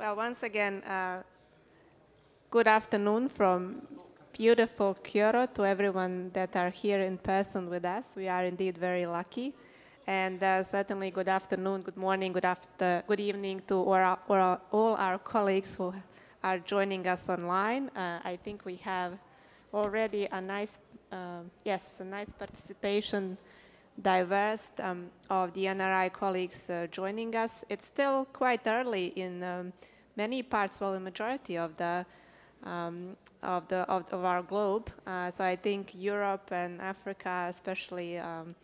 Well, once again, uh, good afternoon from beautiful Kyoto to everyone that are here in person with us. We are indeed very lucky. And uh, certainly good afternoon, good morning, good, after, good evening to all our, all our, colleagues who are joining us online. Uh, I think we have already a nice, uh, yes, a nice participation diverse um, of the NRI colleagues uh, joining us. It's still quite early in um, many parts, well, the majority of the um, of the of, of, our globe. Uh, so I think Europe and Africa, especially um,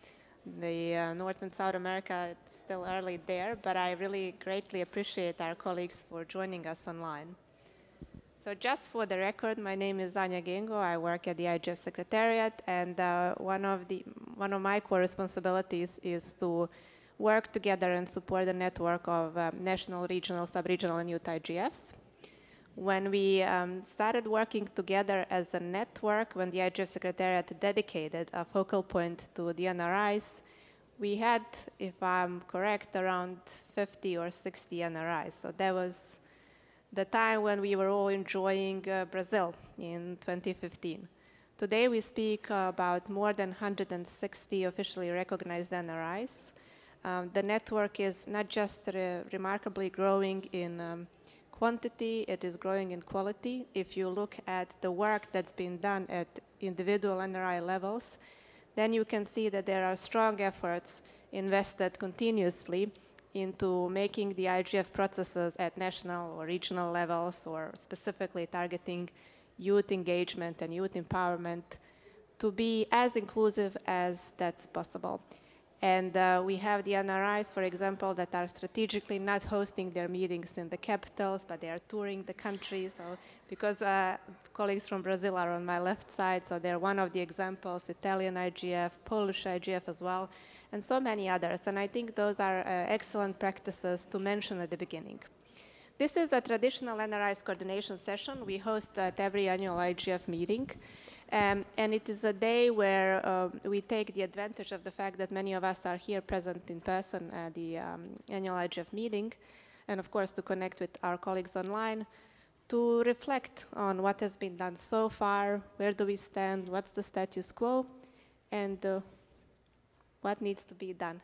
the uh, North and South America, it's still early there. But I really greatly appreciate our colleagues for joining us online. So just for the record, my name is Anya Gengo. I work at the IGF Secretariat, and uh, one of the one of my core responsibilities is to work together and support the network of um, national, regional, sub-regional, and youth IGFs. When we um, started working together as a network, when the IGF Secretariat dedicated a focal point to the NRIs, we had, if I'm correct, around 50 or 60 NRIs. So that was the time when we were all enjoying uh, Brazil in 2015. Today we speak about more than 160 officially recognized NRIs. Um, the network is not just re remarkably growing in um, quantity, it is growing in quality. If you look at the work that's been done at individual NRI levels, then you can see that there are strong efforts invested continuously into making the IGF processes at national or regional levels or specifically targeting youth engagement and youth empowerment to be as inclusive as that's possible. And uh, we have the NRIs, for example, that are strategically not hosting their meetings in the capitals, but they are touring the country. So, because uh, colleagues from Brazil are on my left side, so they're one of the examples, Italian IGF, Polish IGF as well and so many others. And I think those are uh, excellent practices to mention at the beginning. This is a traditional NRI's coordination session we host at every annual IGF meeting. Um, and it is a day where uh, we take the advantage of the fact that many of us are here present in person at the um, annual IGF meeting, and of course to connect with our colleagues online, to reflect on what has been done so far, where do we stand, what's the status quo, and uh, what needs to be done.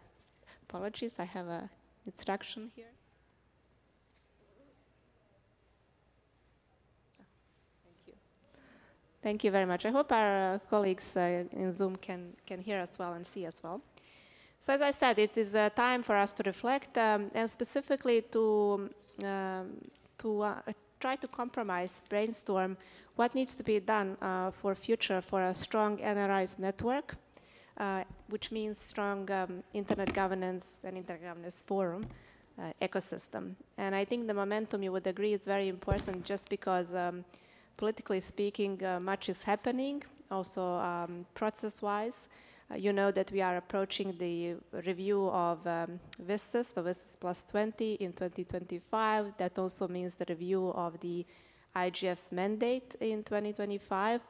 Apologies, I have a instruction here. Thank you. Thank you very much. I hope our uh, colleagues uh, in Zoom can, can hear us well and see us well. So as I said, it is a time for us to reflect um, and specifically to, um, to uh, try to compromise, brainstorm what needs to be done uh, for future for a strong NRIs network uh, which means strong um, internet governance and internet governance forum uh, ecosystem. And I think the momentum, you would agree, is very important just because um, politically speaking, uh, much is happening, also um, process-wise. Uh, you know that we are approaching the review of um, WSIS, so WSIS plus 20 in 2025. That also means the review of the IGF's mandate in 2025.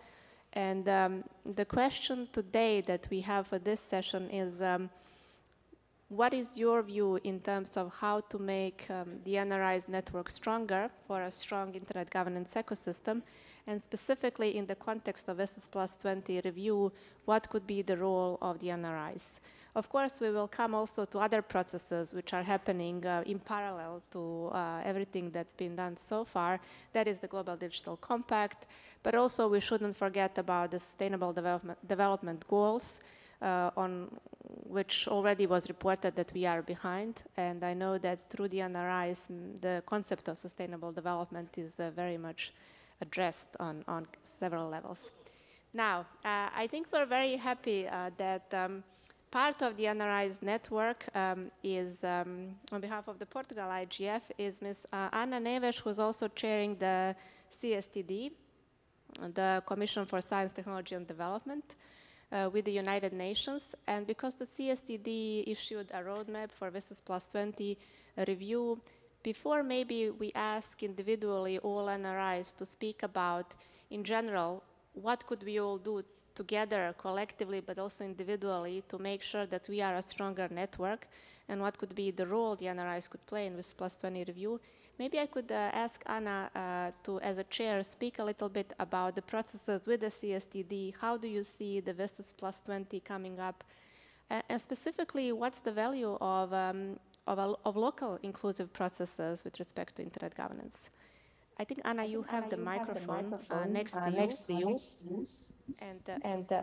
And um, the question today that we have for this session is, um, what is your view in terms of how to make um, the NRI's network stronger for a strong internet governance ecosystem? And specifically in the context of WSIS Plus 20 review, what could be the role of the NRIs? Of course, we will come also to other processes which are happening uh, in parallel to uh, everything that's been done so far. That is the Global Digital Compact, but also we shouldn't forget about the Sustainable Development, development Goals, uh, on which already was reported that we are behind. And I know that through the NRIs, the concept of sustainable development is uh, very much addressed on, on several levels. Now, uh, I think we're very happy uh, that um, part of the NRI's network um, is, um, on behalf of the Portugal IGF, is Ms. Uh, Ana Neves, who is also chairing the CSTD, the Commission for Science, Technology and Development, uh, with the United Nations. And because the CSTD issued a roadmap for WSIS Plus 20 review, before maybe we ask individually all NRIs to speak about, in general, what could we all do together collectively but also individually to make sure that we are a stronger network and what could be the role the NRIs could play in this plus 20 review. Maybe I could uh, ask Anna uh, to, as a chair, speak a little bit about the processes with the CSTD. How do you see the WSIS Plus 20 coming up? and specifically, what's the value of, um, of, of, local inclusive processes with respect to internet governance? I think Anna, you have, the, microphone, have the microphone uh, next, to you, and, uh, and uh,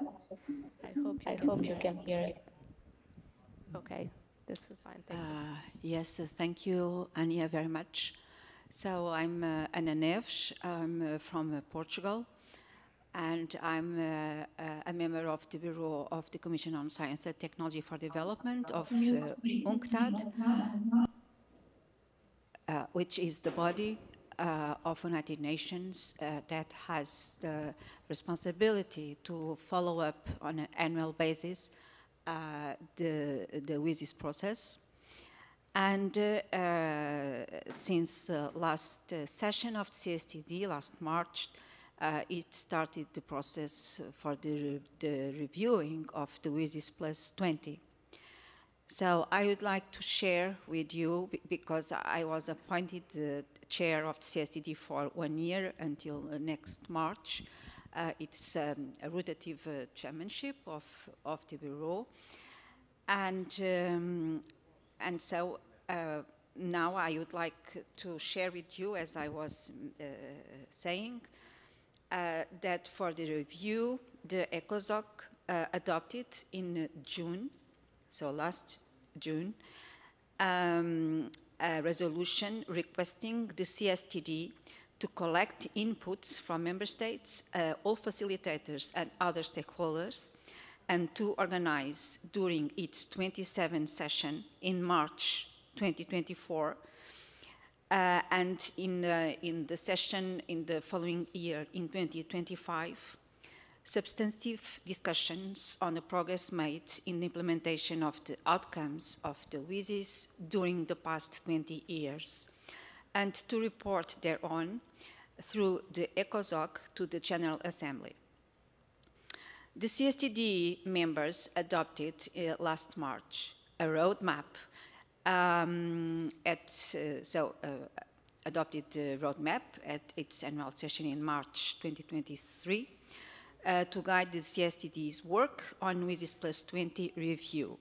I hope you, I can, hope hear you can hear it. Okay, this is fine. Thank you. Uh, yes, thank you, Ania, very much. So I'm uh, Ana Neves. I'm uh, from Portugal and I'm uh, uh, a member of the Bureau of the Commission on Science and Technology for Development of uh, UNCTAD, uh, which is the body uh, of United Nations uh, that has the responsibility to follow up on an annual basis the, the WSIS process. And since the last session of the CSTD, last March, uh, it started the process for the, the reviewing of the WSIS Plus 20. So I would like to share with you, because I was appointed the chair of the CSTD for one year until uh, next March. Uh, it's um, a rotative uh, chairmanship of, of the Bureau. And, um, and so uh, now I would like to share with you, as I was uh, saying, uh, that for the review, the ECOSOC adopted in June, so last June, um, a resolution requesting the CSTD to collect inputs from member states, uh, all facilitators and other stakeholders, and to organize during its 27th session in March 2024 uh, and in, uh, in the session in the following year, in 2025, substantive discussions on the progress made in the implementation of the outcomes of the WSIS during the past 20 years, and to report thereon through the ECOSOC to the General Assembly. The CSTD members adopted uh, last March a roadmap um, at, uh, so uh, adopted the roadmap at its annual session in March 2023 uh, to guide the CSTD's work on WSIS Plus 20 review.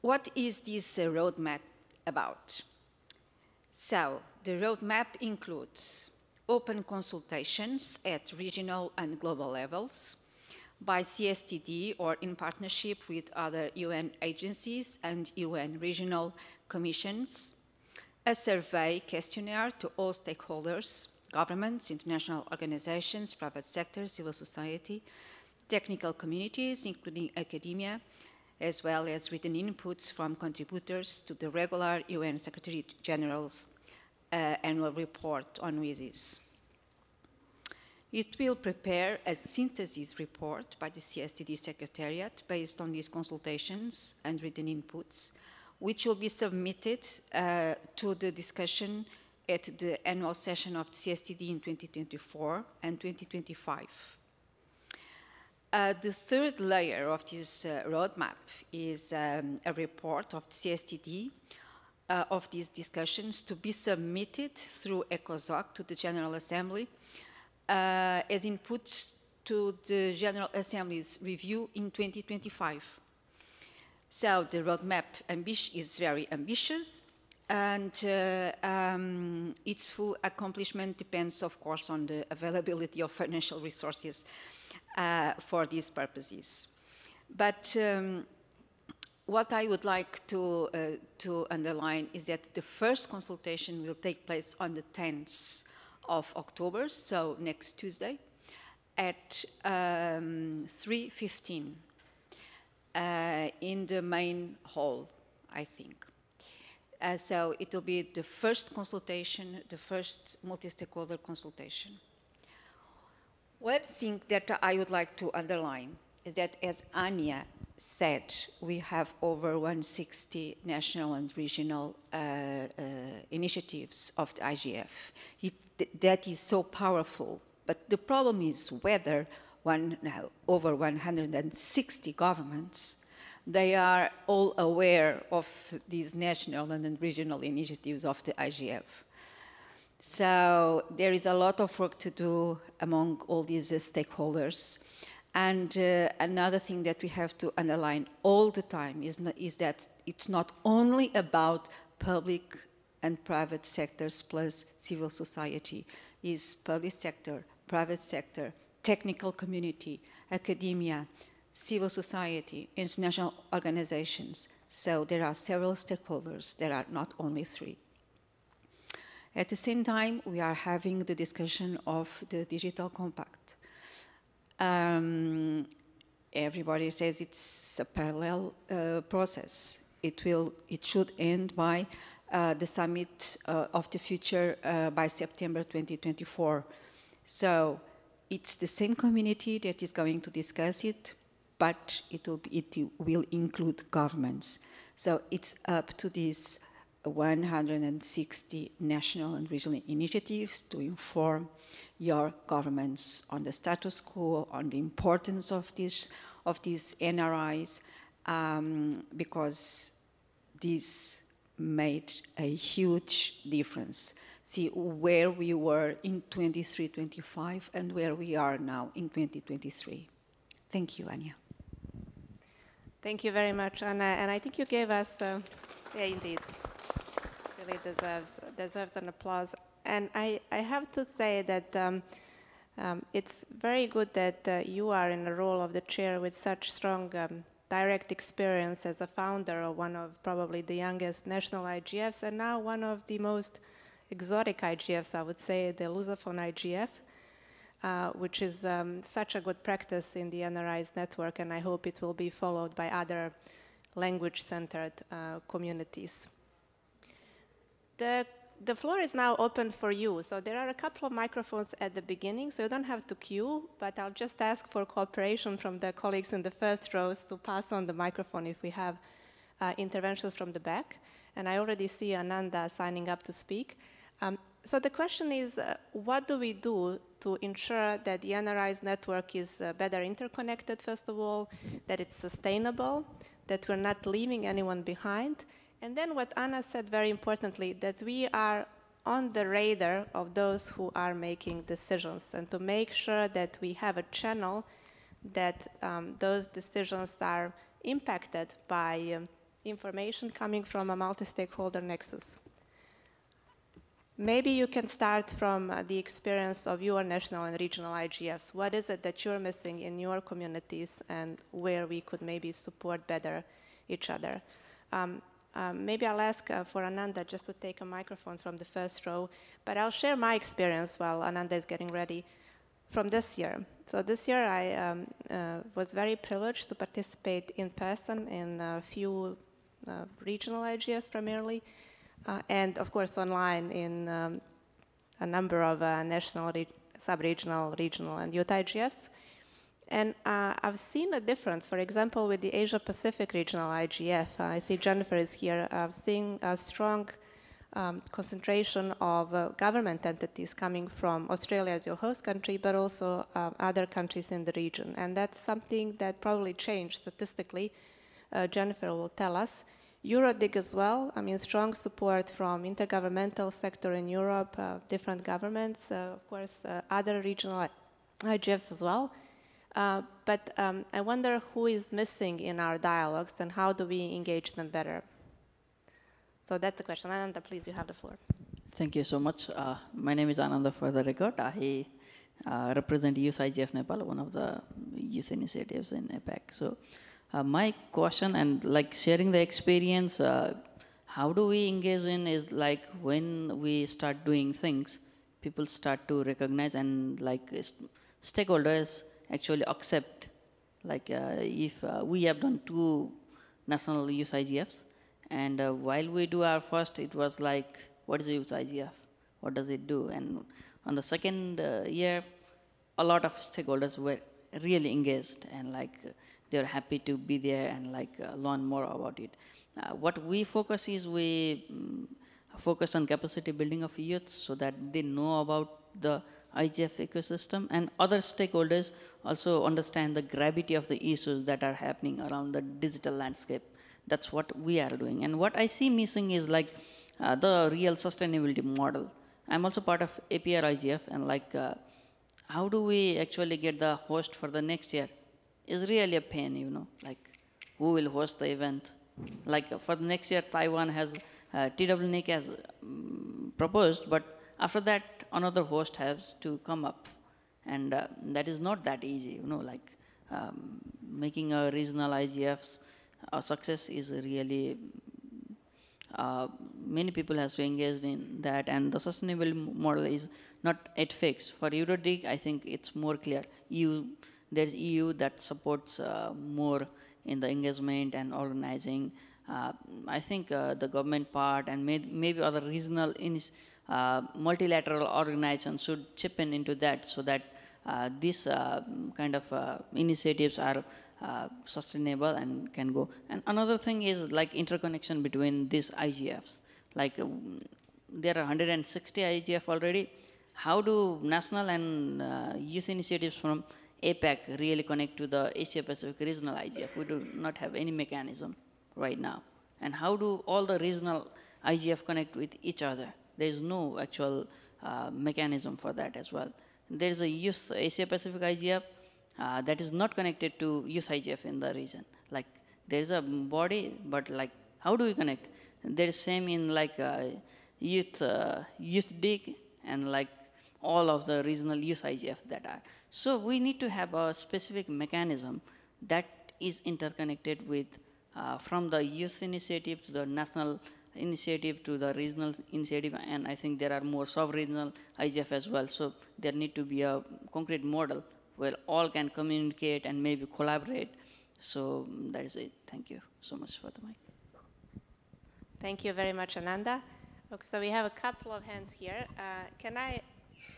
What is this uh, roadmap about? So, the roadmap includes open consultations at regional and global levels, by CSTD or in partnership with other UN agencies and UN regional commissions, a survey questionnaire to all stakeholders, governments, international organizations, private sector, civil society, technical communities, including academia, as well as written inputs from contributors to the regular UN Secretary General's uh, annual report on WSIS. It will prepare a synthesis report by the CSTD Secretariat based on these consultations and written inputs, which will be submitted uh, to the discussion at the annual session of the CSTD in 2024 and 2025. Uh, the third layer of this uh, roadmap is um, a report of the CSTD uh, of these discussions to be submitted through ECOSOC to the General Assembly uh, as inputs to the General Assembly's review in 2025. So the roadmap is very ambitious and uh, um, its full accomplishment depends, of course, on the availability of financial resources uh, for these purposes. But um, what I would like to, uh, to underline is that the first consultation will take place on the 10th of October, so next Tuesday, at um, 3.15 uh, in the main hall, I think. Uh, so it will be the first consultation, the first multi-stakeholder consultation. One thing that I would like to underline is that as Anya said, we have over 160 national and regional uh, uh, initiatives of the IGF. It, that is so powerful. But the problem is whether one, over 160 governments they are all aware of these national and regional initiatives of the IGF. So there is a lot of work to do among all these uh, stakeholders. And uh, another thing that we have to underline all the time is, is that it's not only about public and private sectors plus civil society, is public sector, private sector, technical community, academia, civil society, international organizations. So there are several stakeholders, there are not only three. At the same time, we are having the discussion of the digital compact. Um, everybody says it's a parallel uh, process. It will, it should end by uh, the summit uh, of the future uh, by September 2024. So it's the same community that is going to discuss it, but it will, be, it will include governments. So it's up to these 160 national and regional initiatives to inform your governments on the status quo, on the importance of, this, of these NRIs, um, because this made a huge difference. See where we were in 23, 25 and where we are now in 2023. Thank you, Anya. Thank you very much, Anna. And I think you gave us, uh, yeah, indeed really deserves deserves an applause. And I, I have to say that um, um, it's very good that uh, you are in the role of the chair with such strong um, direct experience as a founder of one of probably the youngest national IGFs and now one of the most exotic IGFs, I would say, the Lusophone IGF, uh, which is um, such a good practice in the NRI's network, and I hope it will be followed by other language-centered uh, communities. The, the floor is now open for you. So there are a couple of microphones at the beginning, so you don't have to queue, but I'll just ask for cooperation from the colleagues in the first rows to pass on the microphone if we have uh, interventions from the back. And I already see Ananda signing up to speak. Um, so the question is, uh, what do we do to ensure that the NRI's network is uh, better interconnected, first of all, that it's sustainable, that we're not leaving anyone behind, and then what Anna said very importantly, that we are on the radar of those who are making decisions and to make sure that we have a channel that um, those decisions are impacted by um, information coming from a multi-stakeholder nexus. Maybe you can start from uh, the experience of your national and regional IGFs. What is it that you're missing in your communities and where we could maybe support better each other? Um, um, maybe I'll ask uh, for Ananda just to take a microphone from the first row, but I'll share my experience while Ananda is getting ready from this year. So this year I um, uh, was very privileged to participate in person in a few uh, regional IGFs primarily, uh, and of course online in um, a number of uh, national, sub-regional, regional, and youth. And uh, I've seen a difference, for example, with the Asia Pacific Regional IGF. Uh, I see Jennifer is here. I've seen a strong um, concentration of uh, government entities coming from Australia as your host country, but also uh, other countries in the region. And that's something that probably changed statistically. Uh, Jennifer will tell us. EuroDIG as well, I mean, strong support from intergovernmental sector in Europe, uh, different governments, of course, other regional IGFs as well. Uh, but um, I wonder who is missing in our dialogues and how do we engage them better? So that's the question. Ananda, please, you have the floor. Thank you so much. Uh, my name is Ananda for the record. I uh, represent Youth IGF Nepal, one of the youth initiatives in APAC. So uh, my question and like sharing the experience, uh, how do we engage in is like when we start doing things, people start to recognize and like stakeholders actually accept, like uh, if uh, we have done two national youth IGFs, and uh, while we do our first, it was like, what is a youth IGF? What does it do? And on the second year, a lot of stakeholders were really engaged and like they're happy to be there and like uh, learn more about it. Uh, what we focus is we um, focus on capacity building of youth so that they know about the IGF ecosystem and other stakeholders also understand the gravity of the issues that are happening around the digital landscape. That's what we are doing. And what I see missing is like uh, the real sustainability model. I'm also part of APR IGF and like uh, how do we actually get the host for the next year is really a pain, you know, like who will host the event. Like uh, for the next year, Taiwan has, uh, TWNIC has um, proposed, but after that, another host has to come up. And uh, that is not that easy, you know, like um, making a regional IGF's a success is really uh, many people has to engage in that and the sustainable model is not yet fixed for EuroDIG i think it's more clear eu there's eu that supports uh, more in the engagement and organizing uh, i think uh, the government part and may, maybe other regional multilateral organizations should chip in into that so that these kind of initiatives are uh, sustainable and can go. And another thing is like interconnection between these IGFs. Like uh, there are 160 IGF already. How do national and uh, youth initiatives from APAC really connect to the Asia Pacific regional IGF? We do not have any mechanism right now. And how do all the regional IGF connect with each other? There is no actual uh, mechanism for that as well. There is a youth Asia Pacific IGF uh, that is not connected to youth IGF in the region. Like there is a body, but like how do we connect? There is same in like uh, youth uh, youth dig and like all of the regional youth IGF that are. So we need to have a specific mechanism that is interconnected with uh, from the youth initiative to the national initiative to the regional initiative and I think there are more sub-regional IGF as well. So there need to be a concrete model where all can communicate and maybe collaborate. So that is it. Thank you so much for the mic. Thank you very much, Ananda. Okay, so we have a couple of hands here. Uh, can I,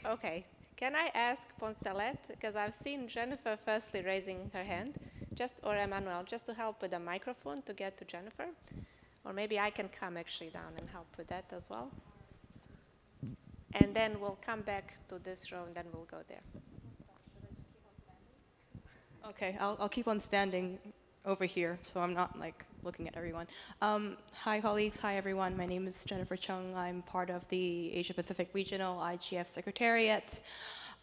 okay, can I ask Poncelet, because I've seen Jennifer firstly raising her hand, just, or Emmanuel, just to help with the microphone to get to Jennifer? Or maybe I can come actually down and help with that as well. And then we'll come back to this row and then we'll go there. Okay, I'll, I'll keep on standing over here so I'm not like looking at everyone. Um, hi colleagues, hi everyone. My name is Jennifer Chung. I'm part of the Asia Pacific Regional IGF Secretariat.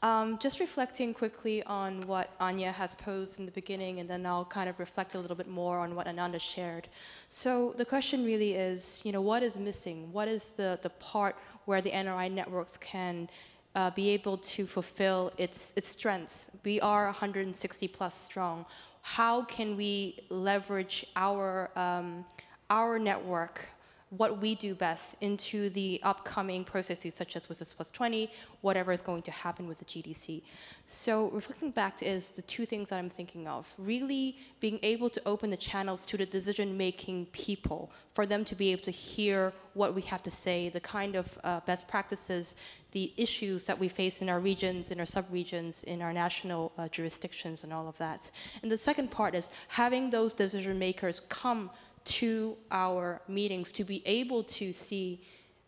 Um, just reflecting quickly on what Anya has posed in the beginning, and then I'll kind of reflect a little bit more on what Ananda shared. So the question really is, you know, what is missing? What is the, the part where the NRI networks can uh, be able to fulfill its, its strengths. We are 160 plus strong. How can we leverage our, um, our network what we do best into the upcoming processes such as WSIS plus 20, whatever is going to happen with the GDC. So reflecting back is the two things that I'm thinking of. Really being able to open the channels to the decision-making people for them to be able to hear what we have to say, the kind of uh, best practices, the issues that we face in our regions, in our sub-regions, in our national uh, jurisdictions and all of that. And the second part is having those decision makers come to our meetings to be able to see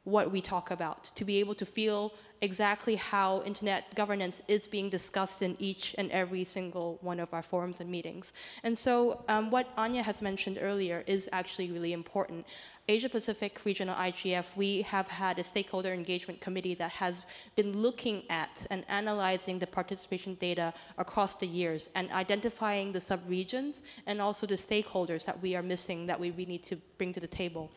what we talk about, to be able to feel exactly how internet governance is being discussed in each and every single one of our forums and meetings. And so um, what Anya has mentioned earlier is actually really important. Asia Pacific Regional IGF, we have had a stakeholder engagement committee that has been looking at and analyzing the participation data across the years and identifying the sub-regions and also the stakeholders that we are missing that we, we need to bring to the table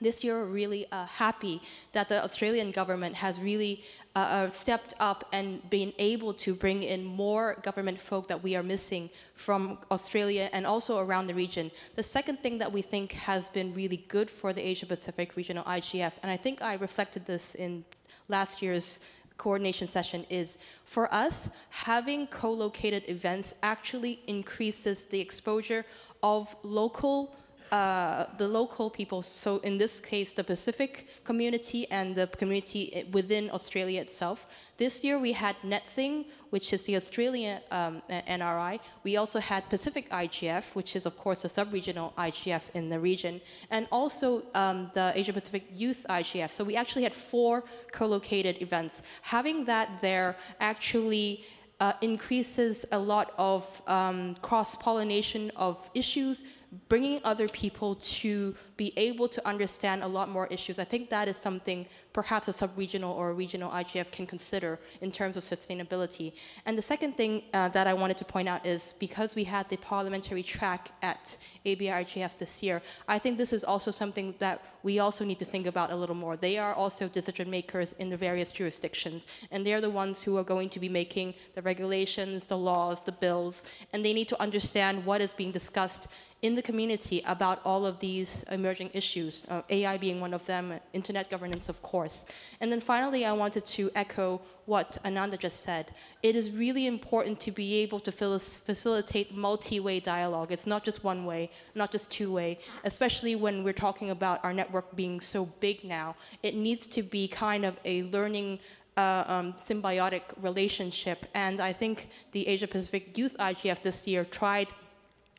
this year we're really uh, happy that the Australian government has really uh, uh, stepped up and been able to bring in more government folk that we are missing from Australia and also around the region. The second thing that we think has been really good for the Asia Pacific Regional IGF, and I think I reflected this in last year's coordination session is for us having co-located events actually increases the exposure of local uh, the local people, so in this case, the Pacific community and the community within Australia itself. This year we had NetThing, which is the Australian um, NRI. We also had Pacific IGF, which is, of course, a sub-regional IGF in the region, and also um, the Asia Pacific Youth IGF. So we actually had four co-located events. Having that there actually uh, increases a lot of um, cross-pollination of issues, bringing other people to be able to understand a lot more issues. I think that is something perhaps a sub-regional or a regional IGF can consider in terms of sustainability. And the second thing uh, that I wanted to point out is because we had the parliamentary track at APR IGF this year, I think this is also something that we also need to think about a little more. They are also decision makers in the various jurisdictions, and they're the ones who are going to be making the regulations, the laws, the bills, and they need to understand what is being discussed in the community about all of these emerging issues, uh, AI being one of them, internet governance, of course. And then finally, I wanted to echo what Ananda just said. It is really important to be able to facilitate multi-way dialogue. It's not just one way, not just two way, especially when we're talking about our network being so big now. It needs to be kind of a learning uh, um, symbiotic relationship. And I think the Asia Pacific Youth IGF this year tried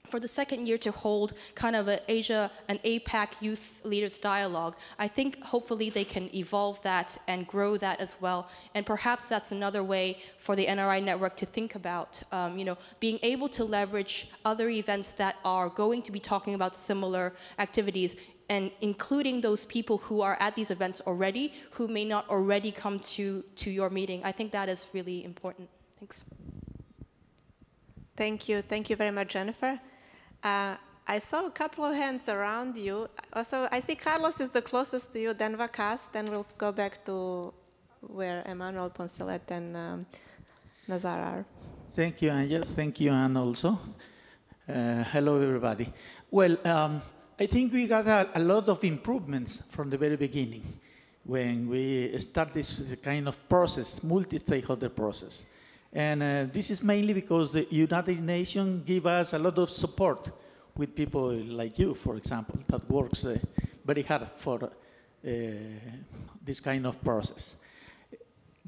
for the second year to hold kind of an Asia, an APAC youth leaders dialogue. I think hopefully they can evolve that and grow that as well. And perhaps that's another way for the NRI network to think about, um, you know, being able to leverage other events that are going to be talking about similar activities and including those people who are at these events already who may not already come to, to your meeting. I think that is really important. Thanks. Thank you. Thank you very much, Jennifer. Uh, I saw a couple of hands around you. Also, I see Carlos is the closest to you, then Waqas, then we'll go back to where Emmanuel Poncelet and um, Nazar are. Thank you, Angel. Thank you, Anne, also. Uh, hello, everybody. Well, um, I think we got a, a, lot of improvements from the very beginning when we start this kind of process, multi-stakeholder process. And uh, this is mainly because the United Nations give us a lot of support with people like you, for example, that works uh, very hard for uh, this kind of process.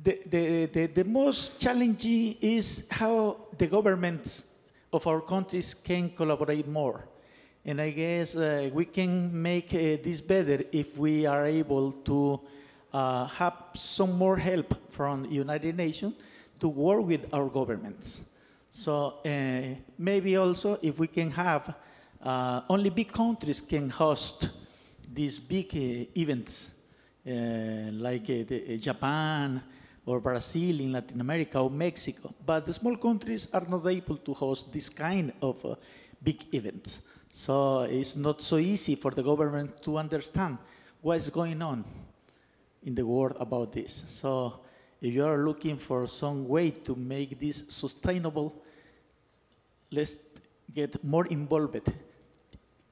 The, the, the, the, most challenging is how the governments of our countries can collaborate more. And I guess uh, we can make uh, this better if we are able to uh, have some more help from the United Nations to work with our governments. So uh, maybe also if we can have, uh, only big countries can host these big uh, events, like the, Japan or Brazil in Latin America or Mexico. But the small countries are not able to host this kind of big events. So it's not so easy for the government to understand what is going on in the world about this. So if you are looking for some way to make this sustainable, let's get more involved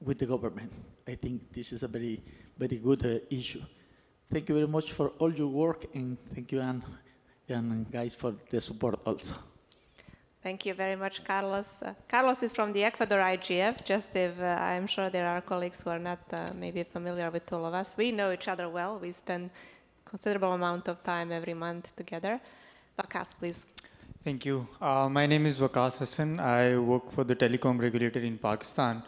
with the government. I think this is a very, very good uh, issue. Thank you very much for all your work, and thank you, Anne, and guys, for the support also. Thank you very much, Carlos. Uh, Carlos is from the Ecuador IGF, just if uh, I'm sure there are colleagues who are not uh, maybe familiar with all of us. We know each other well. We spend considerable amount of time every month together. Waqas, please. Thank you. Uh, my name is Waqas Hassan. I work for the telecom regulator in Pakistan,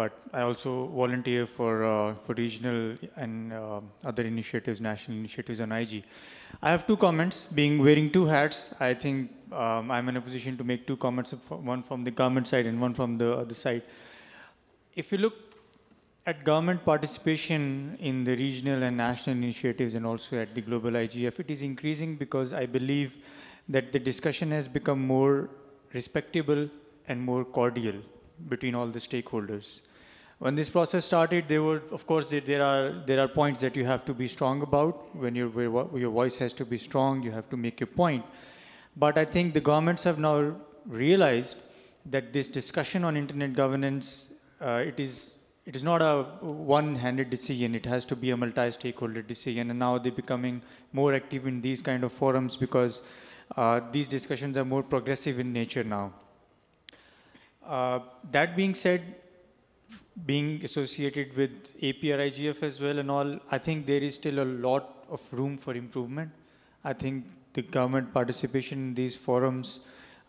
but I also volunteer for, uh, for regional and uh, other initiatives, national initiatives on IG. I have two comments. Being wearing two hats, I think um, I'm in a position to make two comments, one from the government side and one from the other side. If you look at government participation in the regional and national initiatives and also at the global IGF, it is increasing because I believe that the discussion has become more respectable and more cordial between all the stakeholders. When this process started, there were, of course, there, are there are points that you have to be strong about. When your your voice has to be strong, you have to make your point. But I think the governments have now realized that this discussion on internet governance, uh, it is it is not a one-handed decision. It has to be a multi-stakeholder decision. And now they're becoming more active in these kind of forums because uh, these discussions are more progressive in nature now. Uh, that being said, being associated with APR IGF as well and all, I think there is still a lot of room for improvement. I think the government participation in these forums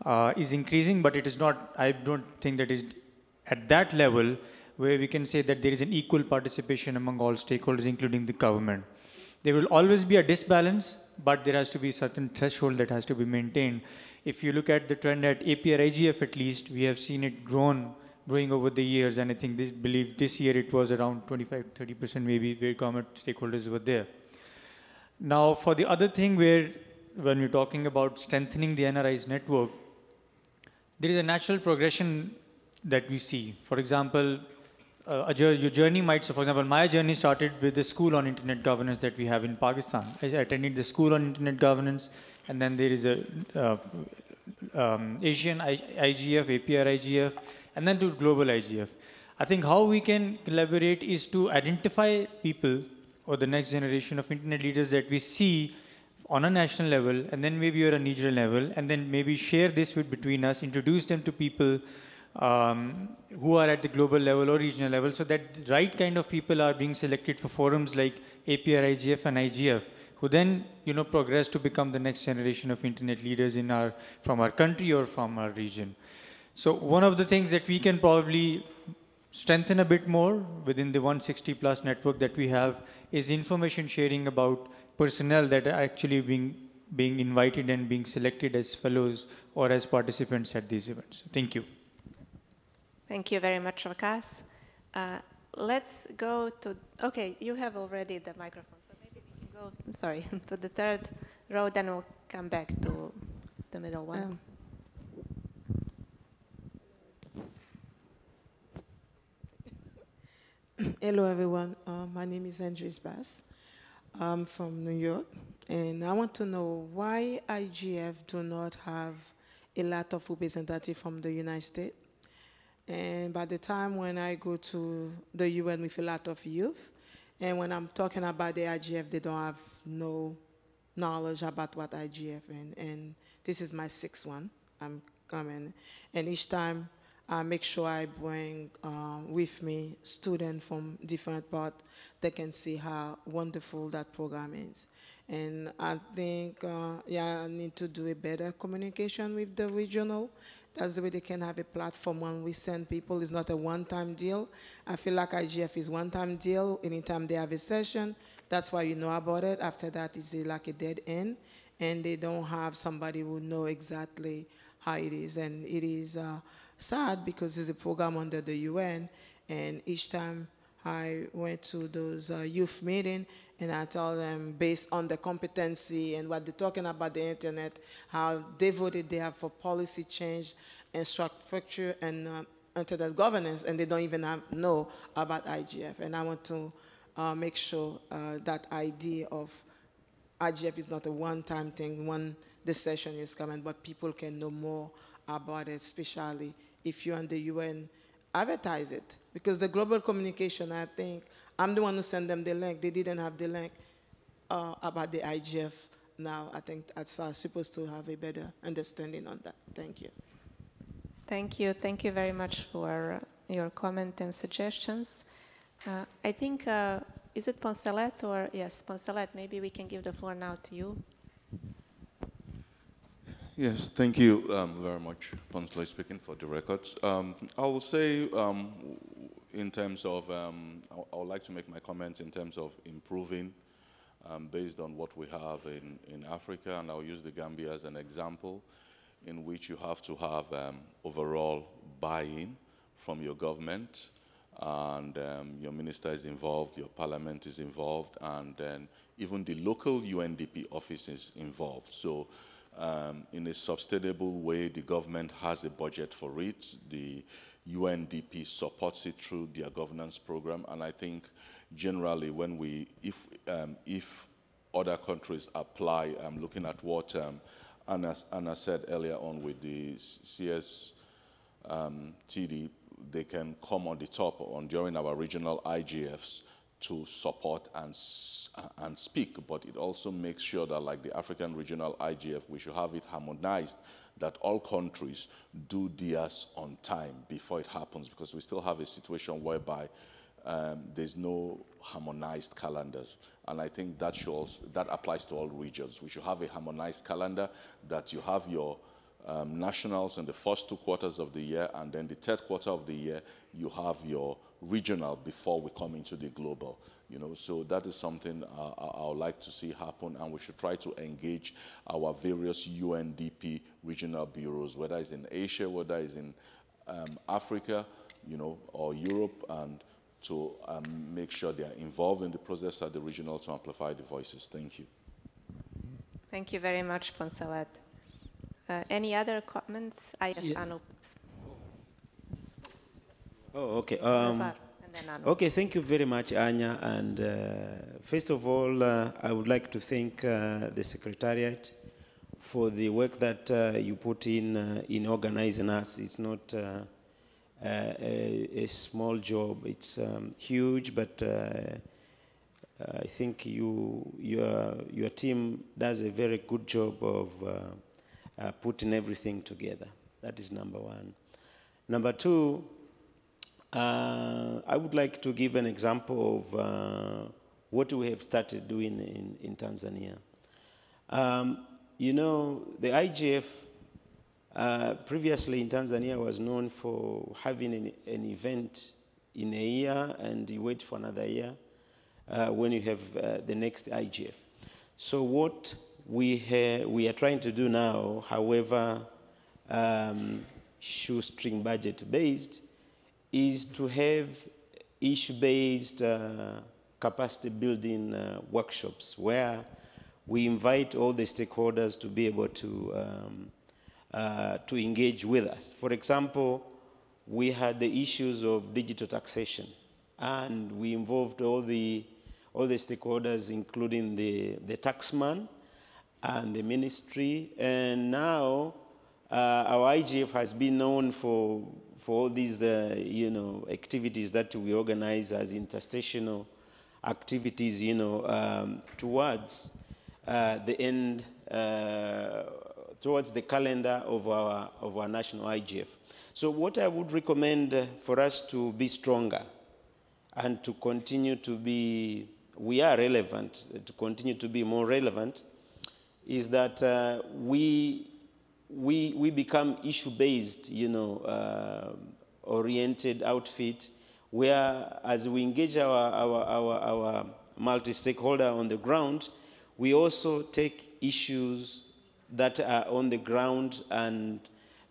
uh, is increasing, but it is not, I don't think that that is at that level where we can say that there is an equal participation among all stakeholders, including the government. There will always be a disbalance, but there has to be a certain threshold that has to be maintained. If you look at the trend at APR IGF at least, we have seen it grown, growing over the years, and I think this believe this year it was around 25, 30% maybe where government stakeholders were there. Now, for the other thing where when we're talking about strengthening the NRI's network, there is a natural progression that we see. For example, uh, your journey might, so for example, my journey started with the school on internet governance that we have in Pakistan. I attended the school on internet governance, and then there is a uh, um, Asian I IGF, APR IGF, and then to global IGF. I think how we can collaborate is to identify people or the next generation of internet leaders that we see on a national level and then maybe at a regional level and then maybe share this with between us, introduce them to people um, who are at the global level or regional level so that the right kind of people are being selected for forums like APR, IGF and IGF who then you know progress to become the next generation of internet leaders in our from our country or from our region. So one of the things that we can probably strengthen a bit more within the 160 plus network that we have is information sharing about personnel that are actually being being invited and being selected as fellows or as participants at these events. Thank you. Thank you very much, Waqas. Uh, let's go to, okay, you have already the microphone, so maybe we can go, sorry, to the third row, then we'll come back to the middle one. Um. Hello, everyone. Uh, my name is Andres Bass. I'm from New York, and I want to know why IGF do not have a lot of representatives from the United States and by the time when I go to the UN with a lot of youth, and when I'm talking about the IGF, they don't have no knowledge about what IGF and, and this is my sixth one. I'm coming, and each time I make sure I bring um, with me students from different parts that can see how wonderful that program is. And I think, uh, yeah, I need to do a better communication with the regional that's the way they can have a platform when we send people. It's not a one-time deal. I feel like IGF is one-time deal. Anytime they have a session, that's why you know about it. After that, it's like a dead end, and they don't have somebody who know exactly how it is. And it is uh, sad because it's a program under the UN, and each time I went to those uh, youth meetings, and I tell them based on the competency and what they're talking about the internet, how devoted they are for policy change and structure and uh, internet governance, and they don't even have, know about IGF. And I want to uh, make sure uh, that idea of IGF is not a one-time thing, one the session is coming, but people can know more about it, especially if you're in the UN, advertise it. Because the global communication, I think, I'm the one who sent them the link. They didn't have the link uh, about the IGF. Now I think that's uh, supposed to have a better understanding on that. Thank you. Thank you. Thank you very much for uh, your comment and suggestions. Uh, I think, uh, is it Poncelet or, yes, Poncelet, maybe we can give the floor now to you. Yes, thank you um, very much, Poncelet speaking for the records. Um, I will say um, in terms of, um, I, would like to make my comments in terms of improving um, based on what we have in, in Africa, and I'll use the Gambia as an example, in which you have to have um, overall buy-in from your government, and um, your minister is involved, your parliament is involved, and then even the local UNDP office is involved. So um, in a sustainable way, the government has a budget for it. The UNDP supports it through their governance program, and I think generally when we, if, um, if other countries apply, I'm looking at what um, Anna, Anna, said earlier on with the CS um, they can come on the top on during our regional IGFs to support and, and speak, but it also makes sure that, like the African Regional IGF, we should have it harmonized that all countries do theirs on time before it happens, because we still have a situation whereby um, there's no harmonized calendars. And I think that, should that applies to all regions. We should have a harmonized calendar that you have your um, nationals in the first two quarters of the year, and then the third quarter of the year, you have your regional before we come into the global. You know, so that is something uh, I I would like to see happen, and we should try to engage our various UNDP regional bureaus, whether it's in Asia, whether it's in um, Africa, you know, or Europe, and to um, make sure they are involved in the process at the regional to amplify the voices. Thank you. Thank you very much, Poncelet. Uh, any other comments? Ah, yes, Yeah. Anu. Oh, okay. Um, Okay, thank you very much, Anja. And uh, first of all, uh, I would like to thank uh, the Secretariat for the work that uh, you put in uh, in organizing us. It's not uh, uh, a, a small job. It's um, huge, but uh, I think you, your, your team does a very good job of uh, putting everything together. That is number one. Number two, uh, I would like to give an example of uh, what we have started doing in, in Tanzania. Um, you know, the IGF uh, previously in Tanzania was known for having an, an event in a year and you wait for another year uh, when you have uh, the next IGF. So what we, we are trying to do now, however um, shoestring budget based, is to have issue-based uh, capacity building uh, workshops where we invite all the stakeholders to be able to, um, uh, to engage with us. For example, we had the issues of digital taxation and we involved all the, all the stakeholders, including the, the taxman and the ministry. And now uh, our IGF has been known for, for all these, uh, you know, activities that we organize as intersessional activities, you know, um, towards uh, the end, uh, towards the calendar of our, of our national IGF. So what I would recommend uh, for us to be stronger and to continue to be, we are relevant, to continue to be more relevant, is that uh, we, we, we become issue-based, you know, uh, oriented outfit, where as we engage our, our, our, our multi-stakeholder on the ground, we also take issues that are on the ground and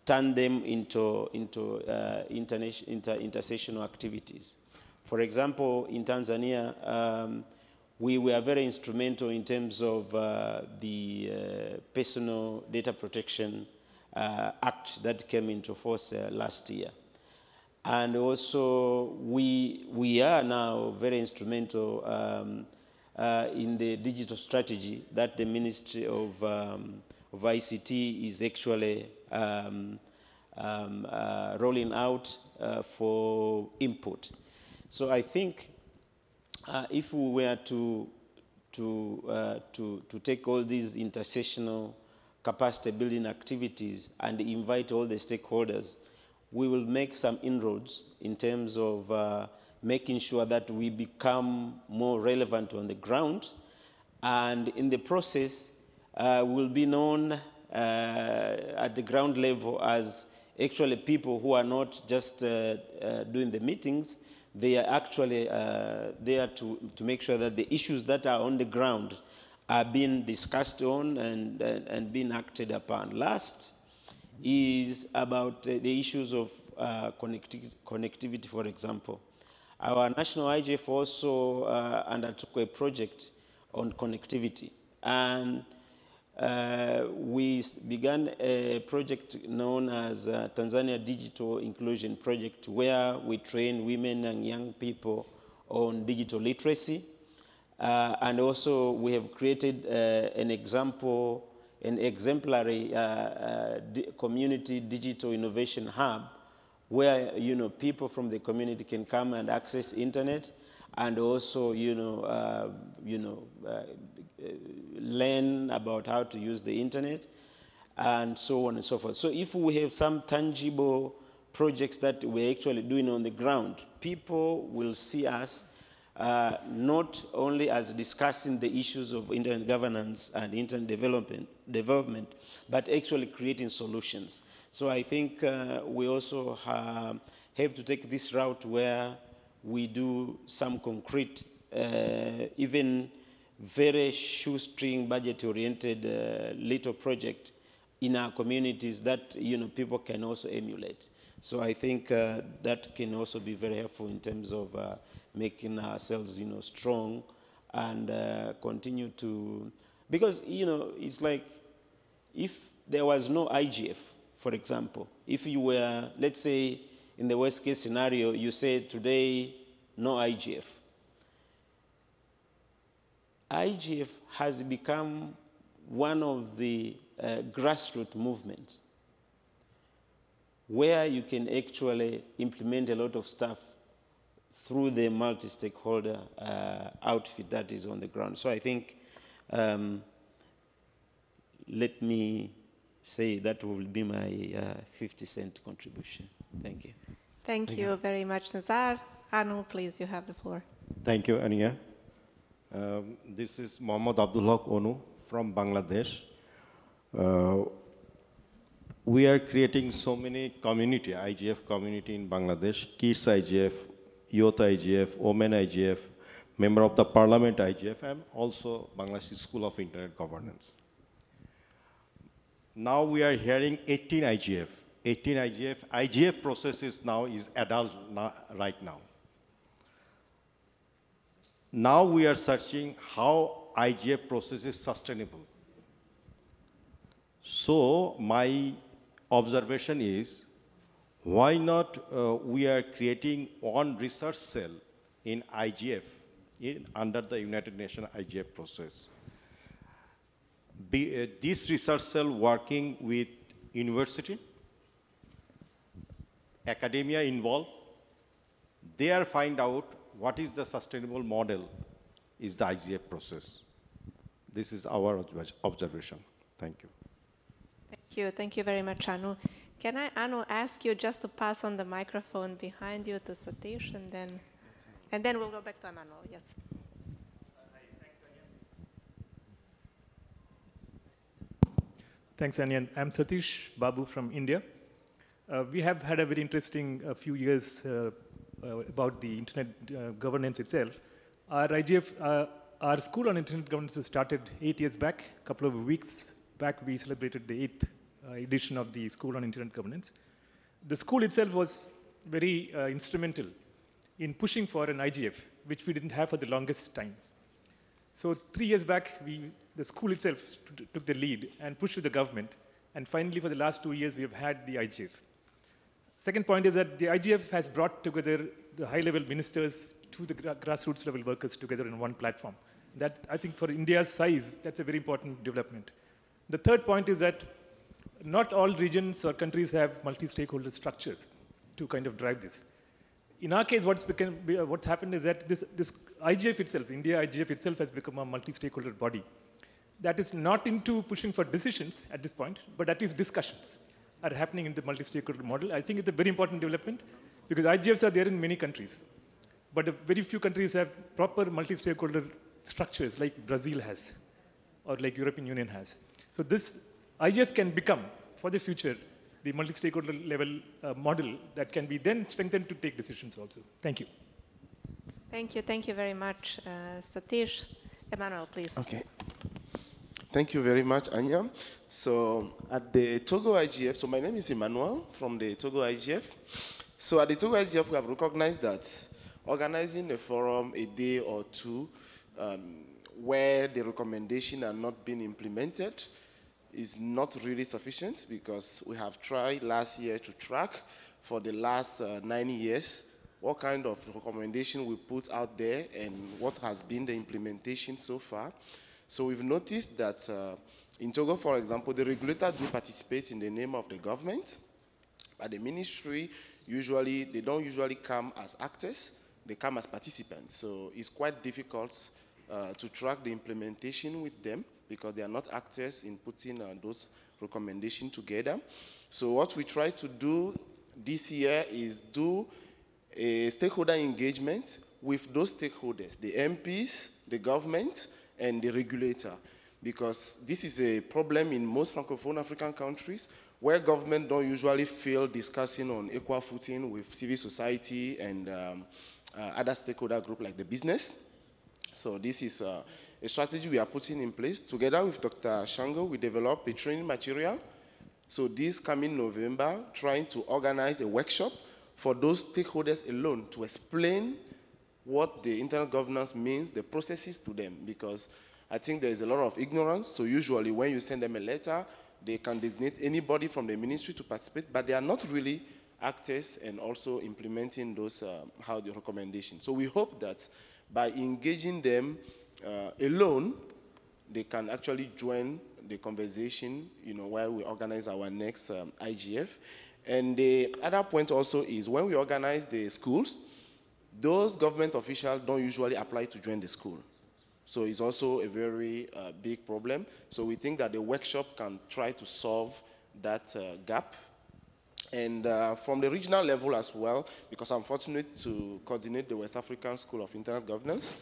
turn them into, into uh, inter, intersessional activities. For example, in Tanzania, um, we were very instrumental in terms of uh, the uh, Personal Data Protection uh, Act that came into force uh, last year. And also, we, we are now very instrumental um, uh, in the digital strategy that the Ministry of, um, of ICT is actually um, um, uh, rolling out for input. So I think uh, if we were to, to, uh, to, to take all these intersessional capacity building activities and invite all the stakeholders, we will make some inroads in terms of uh, making sure that we become more relevant on the ground. And in the process, uh, will be known uh, at the ground level as actually people who are not just uh, uh, doing the meetings, they are actually uh, there to, to make sure that the issues that are on the ground are being discussed on and, and, and being acted upon. Last is about the issues of uh, connecti- connectivity, for example. Our national IGF also uh, undertook a project on connectivity. And uh, we began a project known as uh, Tanzania Digital Inclusion Project, where we train women and young people on digital literacy. Uh, and also, we have created uh, an example, an exemplary uh, uh, di- community digital innovation hub, where you know people from the community can come and access internet, and also, you know, you know, learn about how to use the internet and so on and so forth. So if we have some tangible projects that we're actually doing on the ground, people will see us uh, not only as discussing the issues of internet governance and internet development, development but actually creating solutions. So I think uh, we also ha have to take this route where we do some concrete, uh, even very shoestring budget-oriented uh, little project in our communities that you know people can also emulate. So I think uh, that can also be very helpful in terms of uh, making ourselves you know strong and uh, continue to because you know it's like if there was no IGF, for example, if you were let's say in the worst case scenario you say today no IGF. IGF has become one of the uh, grassroots movements where you can actually implement a lot of stuff through the multi-stakeholder uh, outfit that is on the ground. So I think, um, let me say that will be my uh, 50 cent contribution. Thank you. Thank, Thank you, you very much, Nazar. Anu, please, you have the floor. Thank you, Anja. Um, this is Mohammad Abdul Anu from Bangladesh. Uh, we are creating so many community, IGF community in Bangladesh, Kids IGF, Youth IGF, Women IGF, Member of the Parliament IGF, and also Bangladesh School of Internet Governance. Now we are hearing 18 IGF. 18 IGF. IGF process is now is adult right now. Now we are searching how IGF process is sustainable. So my observation is, why not uh, we are creating one research cell in IGF, in, under the United Nations IGF process. Be, uh, this research cell working with university, academia involved, they are find out what is the sustainable model is the IGF process. This is our observation. Thank you. Thank you. Thank you very much, Anu. Can I, Anu, ask you just to pass on the microphone behind you to Satish, and then, and then we'll go back to Emmanuel. Yes. Thanks, Anyan. I'm Satish Babu from India. Uh, we have had a very interesting uh, few years uh, uh, about the internet uh, governance itself. Our IGF, uh, our school on internet governance was started eight years back. A couple of weeks back, we celebrated the eighth edition of the school on internet governance. The school itself was very instrumental in pushing for an IGF, which we didn't have for the longest time. So three years back, we, the school itself took the lead and pushed with the government. And finally, for the last two years, we have had the IGF. Second point is that the IGF has brought together the high-level ministers to the grassroots level workers together in one platform. That, I think, for India's size, that's a very important development. The third point is that not all regions or countries have multi-stakeholder structures to kind of drive this. In our case, what's, what's happened is that this, this IGF itself, India IGF itself has become a multi-stakeholder body that is not into pushing for decisions at this point, but at least discussions are happening in the multi-stakeholder model. I think it's a very important development because IGFs are there in many countries. But very few countries have proper multi-stakeholder structures like Brazil has or like European Union has. So this IGF can become, for the future, the multi-stakeholder level uh, model that can be then strengthened to take decisions also. Thank you. Thank you. Thank you very much, uh, Satish. Emmanuel, please. Okay. Thank you very much, Anja. So at the Togo IGF, so my name is Emmanuel from the Togo IGF. So at the Togo IGF, we have recognized that organizing a forum a day or two um, where the recommendation are not being implemented is not really sufficient because we have tried last year to track for the last uh, nine years what kind of recommendation we put out there and what has been the implementation so far. So we've noticed that uh, in Togo, for example, the regulator do participate in the name of the government, but the ministry usually, they don't usually come as actors. they come as participants. So it's quite difficult uh, to track the implementation with them because they are not actors in putting uh, those recommendations together. So what we try to do this year is do a stakeholder engagement with those stakeholders, the MPs, the government, and the regulator. Because this is a problem in most Francophone African countries where government don't usually feel discussing on equal footing with civil society and um, uh, other stakeholder group like the business. So this is uh, a strategy we are putting in place. Together with Dr. Shango, we developed a training material. So this coming November, trying to organize a workshop for those stakeholders alone to explain what the internet governance means, the processes to them, because I think there is a lot of ignorance. So usually when you send them a letter, they can designate anybody from the ministry to participate, but they are not really actors and also implementing those uh, how the recommendations. So we hope that by engaging them uh, alone, they can actually join the conversation, you know, while we organize our next um, IGF. And the other point also is when we organize the schools, those government officials don't usually apply to join the school. So it's also a very uh, big problem. So we think that the workshop can try to solve that uh, gap. And uh, from the regional level as well, because I'm fortunate to coordinate the West African School of Internet Governance,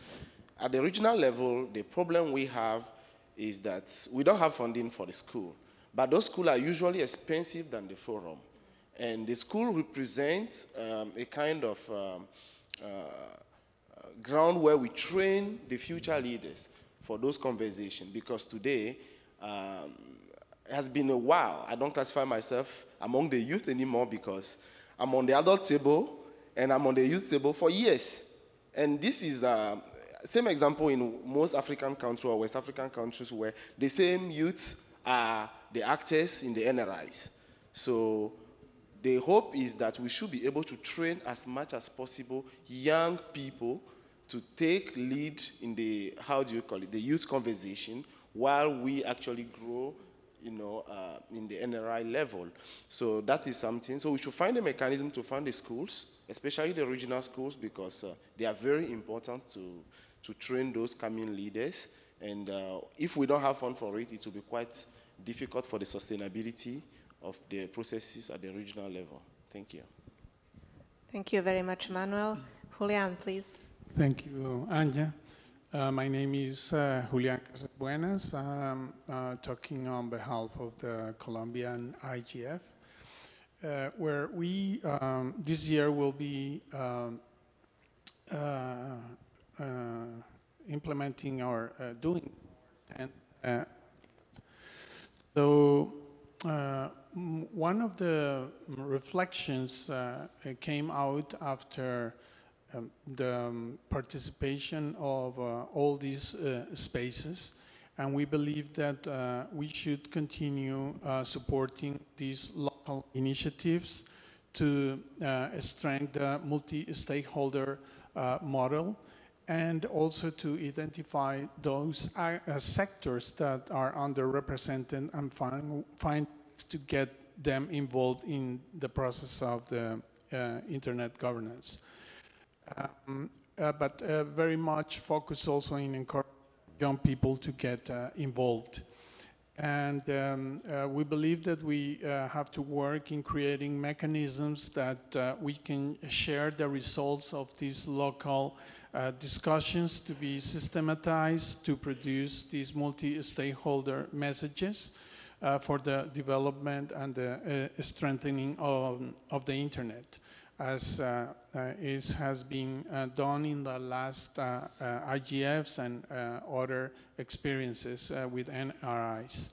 at the regional level, the problem we have is that we don't have funding for the school. But those schools are usually expensive than the forum. And the school represents um, a kind of um, Uh, uh, ground where we train the future leaders for those conversations because today um, it has been a while. I don't classify myself among the youth anymore because I'm on the adult table and I'm on the youth table for years. And this is the same example in most African countries or West African countries where the same youth are the actors in the NRIs. So the hope is that we should be able to train as much as possible young people to take lead in the, how do you call it, the youth conversation while we actually grow, you know, uh, in the NRI level. So that is something. So we should find a mechanism to fund the schools, especially the regional schools, because uh, they are very important to, to train those coming leaders. And uh, if we don't have fund for it, it will be quite difficult for the sustainability of the processes at the regional level. Thank you. Thank you very much, Manuel. Julian, please. Thank you, Anja. Uh, my name is uh, Julian Casasbuenas. I'm uh, talking on behalf of the Colombian IGF, uh, where we um, this year will be um, uh, uh, implementing our doing. And so one of the reflections came out after um, the um, participation of uh, all these uh, spaces. And we believe that uh, we should continue uh, supporting these local initiatives to uh, strengthen the multi-stakeholder uh, model and also to identify those sectors that are underrepresented and find, find to get them involved in the process of the internet governance. Um, uh, but uh, very much focus also in encouraging young people to get uh, involved. And um, uh, we believe that we uh, have to work in creating mechanisms that uh, we can share the results of these local discussions to be systematized to produce these multi-stakeholder messages for the development and the strengthening of, of the internet as uh, uh, it has been uh, done in the last IGFs and other experiences with NRIs.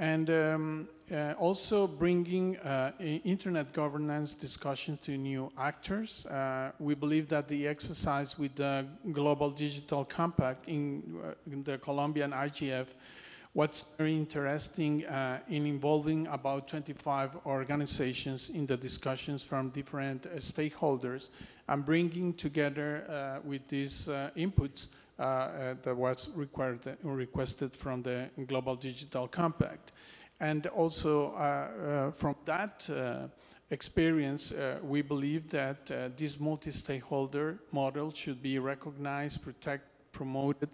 And um, uh, also bringing uh, internet governance discussion to new actors. Uh, we believe that the exercise with the Global Digital Compact in, in the Colombian IGF What's very interesting uh, in involving about 25 organizations in the discussions from different uh, stakeholders and bringing together uh, with these uh, inputs uh, that was required, requested from the Global Digital Compact. And also from that experience, uh, we believe that uh, this multi-stakeholder model should be recognized, protected, promoted,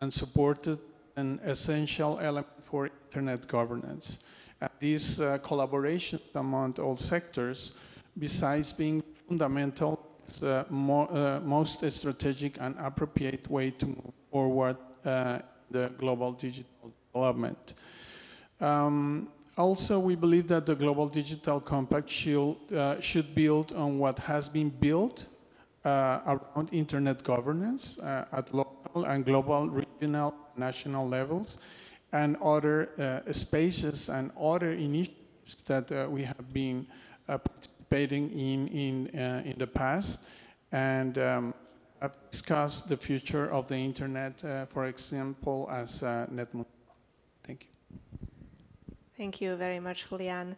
and supported an essential element for internet governance. And this uh, collaboration among all sectors, besides being fundamental, is the mo uh, most strategic and appropriate way to move forward uh, the global digital development. Um, also, we believe that the Global Digital Compact should, uh, should build on what has been built uh, around internet governance uh, at local and global, regional, national levels, and other uh, spaces and other initiatives that uh, we have been uh, participating in in, in the past. And um, I've discussed the future of the internet, uh, for example, as uh, NetMundial. Thank you. Thank you very much, Julian.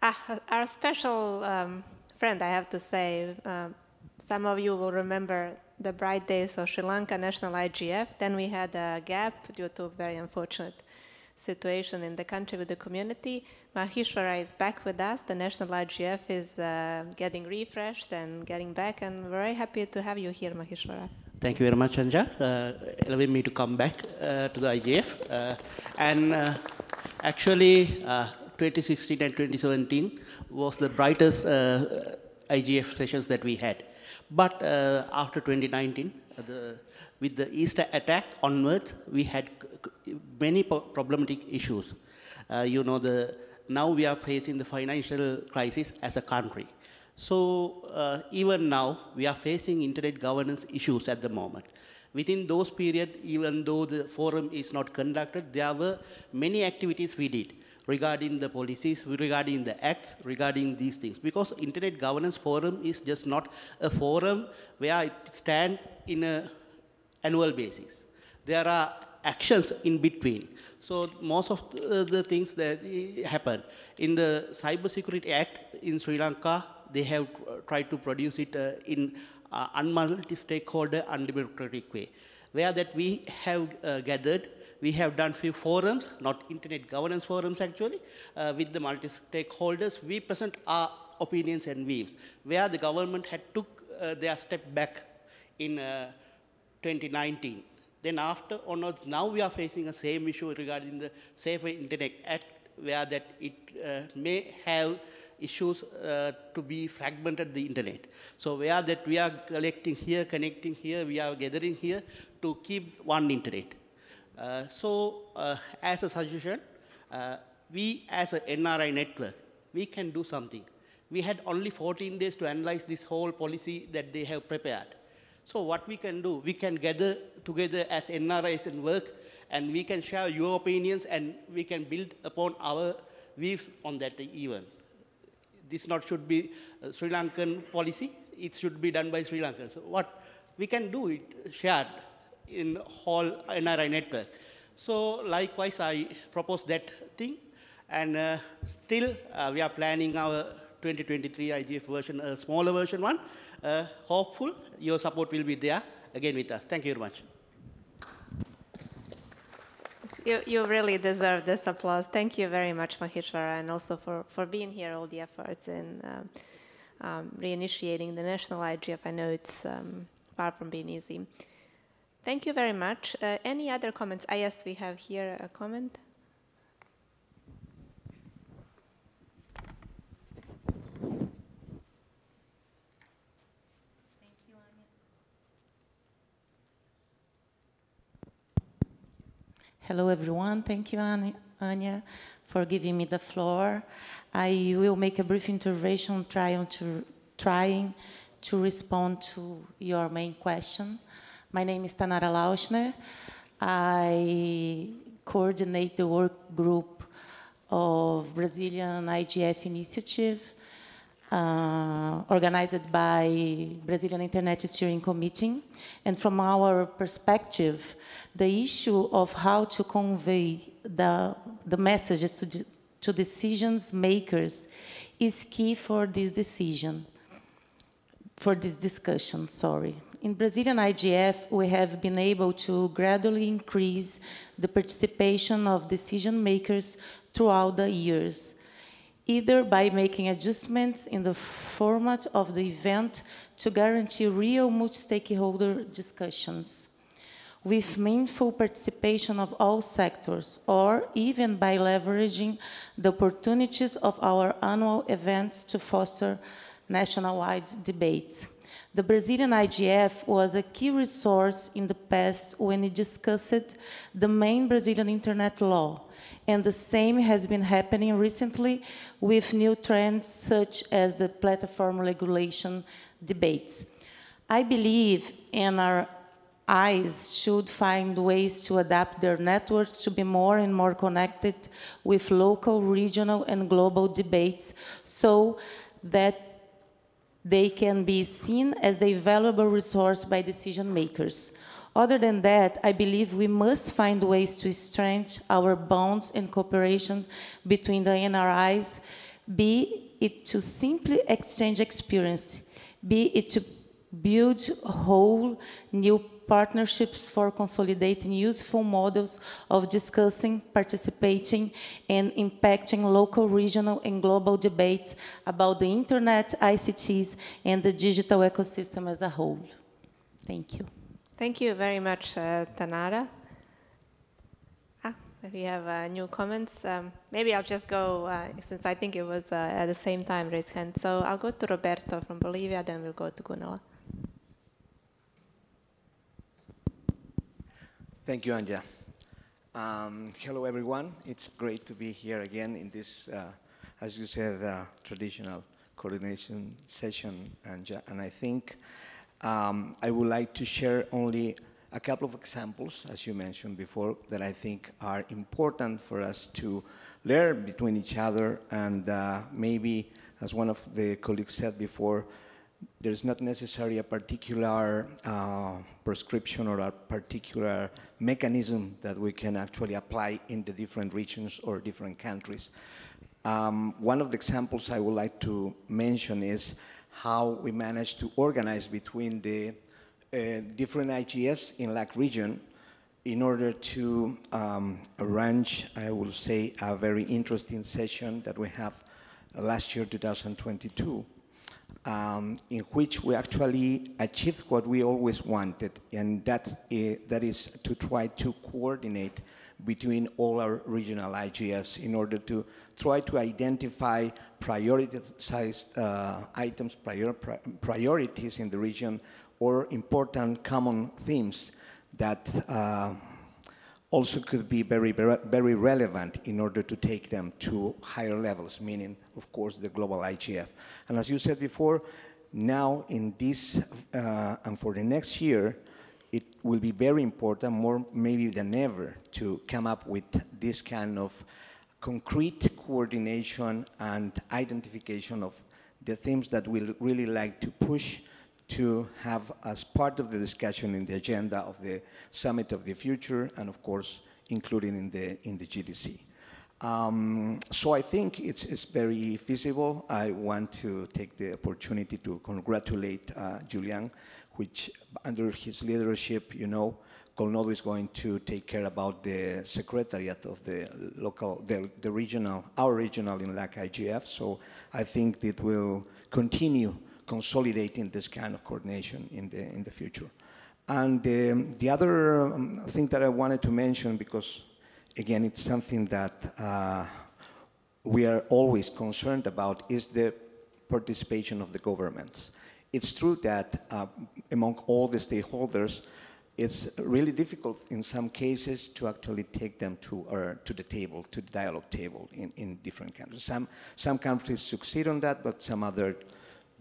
Ah, our special um, friend, I have to say, some of you will remember the bright days of Sri Lanka National IGF. Then we had a gap due to a very unfortunate situation in the country with the community. Maheshwara is back with us. The National IGF is uh, getting refreshed and getting back, and we're very happy to have you here, Maheshwara. Thank you very much, Anja, uh, allowing me to come back uh, to the IGF. Uh, and uh, actually, uh, 2016 and 2017 was the brightest IGF sessions that we had. But uh, after 2019, uh, the, with the Easter attack onwards, we had many problematic issues. Uh, you know, the, now we are facing the financial crisis as a country. So uh, even now, we are facing internet governance issues at the moment. Within those period, even though the forum is not conducted, there were many activities we did regarding the policies, regarding the acts, regarding these things. Because Internet Governance Forum is just not a forum where it stands in a annual basis. There are actions in between. So most of the things that happen in the Cybersecurity Act in Sri Lanka, they have tried to produce it uh, in uh, unmulti-stakeholder, undemocratic way, where that we have uh, gathered we have done few forums, not internet governance forums actually, uh, with the multi-stakeholders. We present our opinions and views, where the government had took uh, their step back in uh, 2019. Then after onwards, now we are facing the same issue regarding the Safer Internet Act, where that it uh, may have issues uh, to be fragmented the internet. So where that we are collecting here, connecting here, we are gathering here to keep one internet. Uh, so uh, as a suggestion, uh, we as an NRI network, we can do something. We had only 14 days to analyze this whole policy that they have prepared. So what we can do, we can gather together as NRIs and work, and we can share your opinions, and we can build upon our views on that event. This not should be Sri Lankan policy, it should be done by Sri Lankans. So what we can do it shared in whole NRI network. So likewise, I propose that thing. And uh, still, uh, we are planning our 2023 IGF version, a smaller version one. Uh, hopeful your support will be there again with us. Thank you very much. You, you really deserve this applause. Thank you very much, Maheshwara, and also for, for being here, all the efforts in um, um, reinitiating the national IGF. I know it's um, far from being easy. Thank you very much. Uh, any other comments? Ah, yes, we have here a comment. Hello, everyone. Thank you, Anja, for giving me the floor. I will make a brief intervention trying to, trying to respond to your main question. My name is Tanara Lauschner. I coordinate the work group of Brazilian IGF initiative, uh, organized by Brazilian Internet Steering Committee. And from our perspective, the issue of how to convey the, the messages to, to decisions makers is key for this decision for this discussion, sorry. In Brazilian IGF, we have been able to gradually increase the participation of decision makers throughout the years, either by making adjustments in the format of the event to guarantee real multi-stakeholder discussions with meaningful participation of all sectors, or even by leveraging the opportunities of our annual events to foster nationwide debates. The Brazilian IGF was a key resource in the past when it discussed the main Brazilian internet law, and the same has been happening recently with new trends such as the platform regulation debates. I believe NR eyes should find ways to adapt their networks to be more and more connected with local, regional, and global debates so that they can be seen as a valuable resource by decision makers. Other than that, I believe we must find ways to strengthen our bonds and cooperation between the NRIs, be it to simply exchange experience, be it to build whole new partnerships for consolidating useful models of discussing, participating, and impacting local, regional, and global debates about the internet, ICTs, and the digital ecosystem as a whole. Thank you. Thank you very much, uh, Tanara. Ah, we have uh, new comments. Um, maybe I'll just go, uh, since I think it was uh, at the same time raised hand. So I'll go to Roberto from Bolivia, then we'll go to Gunela. Thank you, Anja. Um, hello, everyone. It's great to be here again in this, uh, as you said, uh, traditional coordination session, Anja. And I think um, I would like to share only a couple of examples, as you mentioned before, that I think are important for us to learn between each other and uh, maybe, as one of the colleagues said before, there's not necessarily a particular uh, prescription or a particular mechanism that we can actually apply in the different regions or different countries. Um, one of the examples I would like to mention is how we managed to organize between the uh, different IGFs in LAC region in order to um, arrange, I will say, a very interesting session that we have last year, 2022, um, in which we actually achieved what we always wanted, and that, uh, that is to try to coordinate between all our regional IGFs in order to try to identify prioritized uh, items, prior, pri priorities in the region, or important common themes that uh, also could be very, very relevant in order to take them to higher levels, meaning, of course, the global IGF. And as you said before, now in this, uh, and for the next year, it will be very important, more maybe than ever, to come up with this kind of concrete coordination and identification of the themes that we really like to push to have as part of the discussion in the agenda of the Summit of the Future and of course including in the, in the GDC. Um, so I think it's, it's very feasible. I want to take the opportunity to congratulate uh, Julian, which under his leadership, you know, Colnodo is going to take care about the secretariat of the local, the, the regional, our regional in LAC IGF. So I think it will continue consolidating this kind of coordination in the, in the future. And um, the other um, thing that I wanted to mention, because again, it's something that uh, we are always concerned about, is the participation of the governments. It's true that uh, among all the stakeholders, it's really difficult in some cases to actually take them to, uh, to the table, to the dialogue table in, in different countries. Some, some countries succeed on that, but some other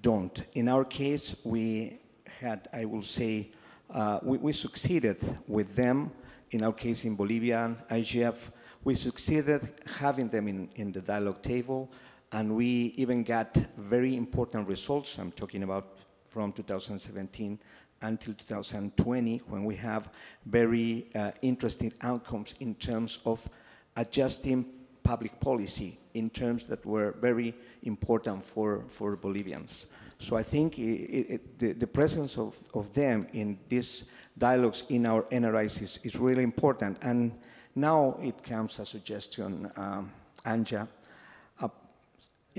don't. In our case, we had, I will say, uh, we, we, succeeded with them. In our case, in Bolivia, IGF, we succeeded having them in, in the dialogue table, and we even got very important results. I'm talking about from 2017 until 2020, when we have very uh, interesting outcomes in terms of adjusting public policy in terms that were very important for, for Bolivians. So I think it, it, the, the presence of, of them in these dialogues in our NRIs is, is really important. And now it comes a suggestion, um, Anja. Uh,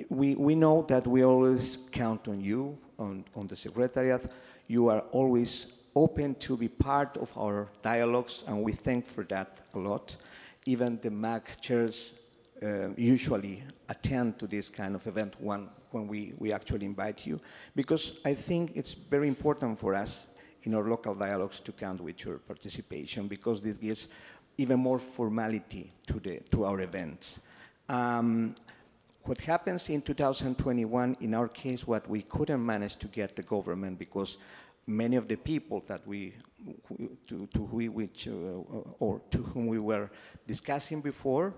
we, we know that we always count on you, on, on the Secretariat. You are always open to be part of our dialogues, and we thank for that a lot. Even the MAC chairs uh, usually attend to this kind of event when, when we, we actually invite you, because I think it's very important for us in our local dialogues to count with your participation, because this gives even more formality to, the, to our events. Um, what happens in 2021, in our case, what we couldn't manage to get the government because many of the people that we, to, to, we, which, uh, or to whom we were discussing before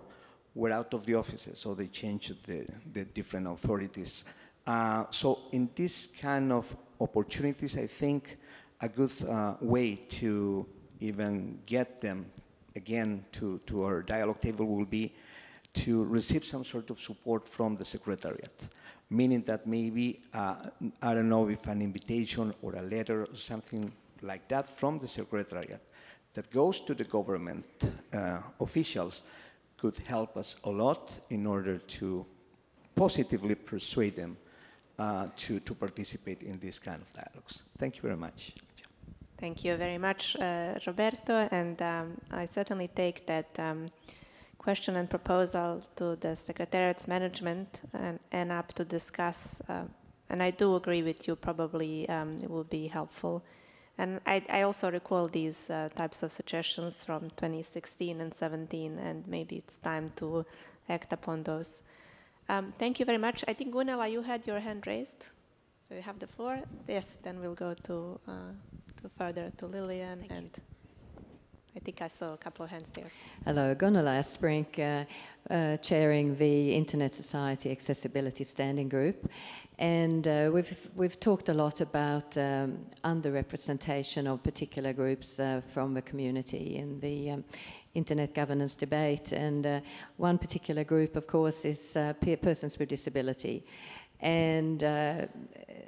were out of the offices, so they changed the, the different authorities. Uh, so in this kind of opportunities, I think a good uh, way to even get them again to, to our dialogue table will be to receive some sort of support from the Secretariat, meaning that maybe, uh, I don't know if an invitation or a letter or something like that from the Secretariat that goes to the government uh, officials could help us a lot in order to positively persuade them uh, to, to participate in these kind of dialogues. Thank you very much. Thank you very much, uh, Roberto, and um, I certainly take that um, question and proposal to the Secretariat's management and, and up to discuss. Uh, and I do agree with you, probably um, it will be helpful. And I, I also recall these uh, types of suggestions from 2016 and 17, and maybe it's time to act upon those. Um, thank you very much. I think, Gunela, you had your hand raised. So you have the floor. Yes, then we'll go to, uh, to further to Lillian thank and... You. I think I saw a couple of hands there. Hello, Gunela Astbrink, uh, uh, chairing the Internet Society Accessibility Standing Group. And uh, we've, we've talked a lot about um, underrepresentation of particular groups uh, from the community in the um, internet governance debate. And uh, one particular group, of course, is uh, persons with disability. And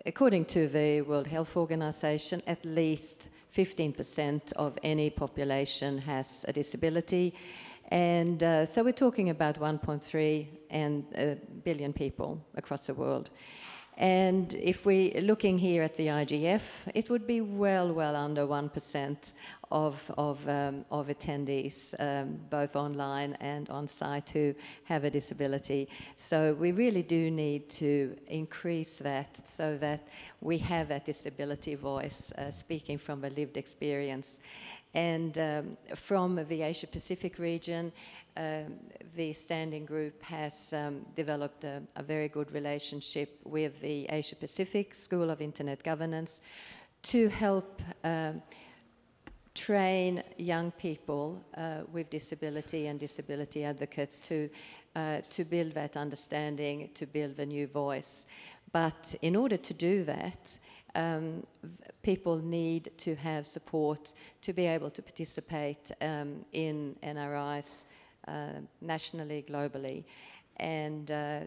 according to the World Health Organization, at least 15% of any population has a disability. And uh, so we're talking about 1.3 and, uh, billion people across the world. And if we're looking here at the IGF, it would be well, well under 1% of, of, um, of attendees, um, both online and on site, who have a disability. So we really do need to increase that so that we have that disability voice uh, speaking from a lived experience. And um, from the Asia Pacific region, um, the standing group has um, developed a, a, very good relationship with the Asia Pacific School of Internet Governance to help um, train young people uh, with disability and disability advocates to, uh, to build that understanding, to build a new voice. But in order to do that, um, people need to have support to be able to participate um, in NRIs uh, nationally, globally, and uh,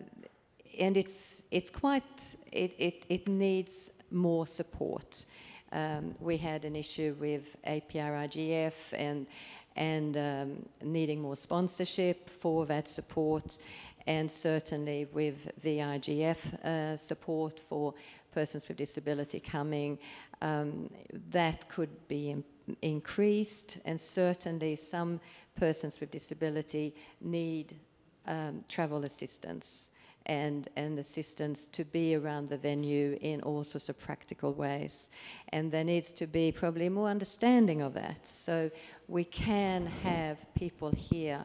and it's it's quite it, it, it needs more support. Um, we had an issue with APRIGF and and um, needing more sponsorship for that support, and certainly with the IGF uh, support for persons with disability coming, um, that could be increased, and certainly some persons with disability need um, travel assistance and, and assistance to be around the venue in all sorts of practical ways. And there needs to be probably more understanding of that. So we can have people here.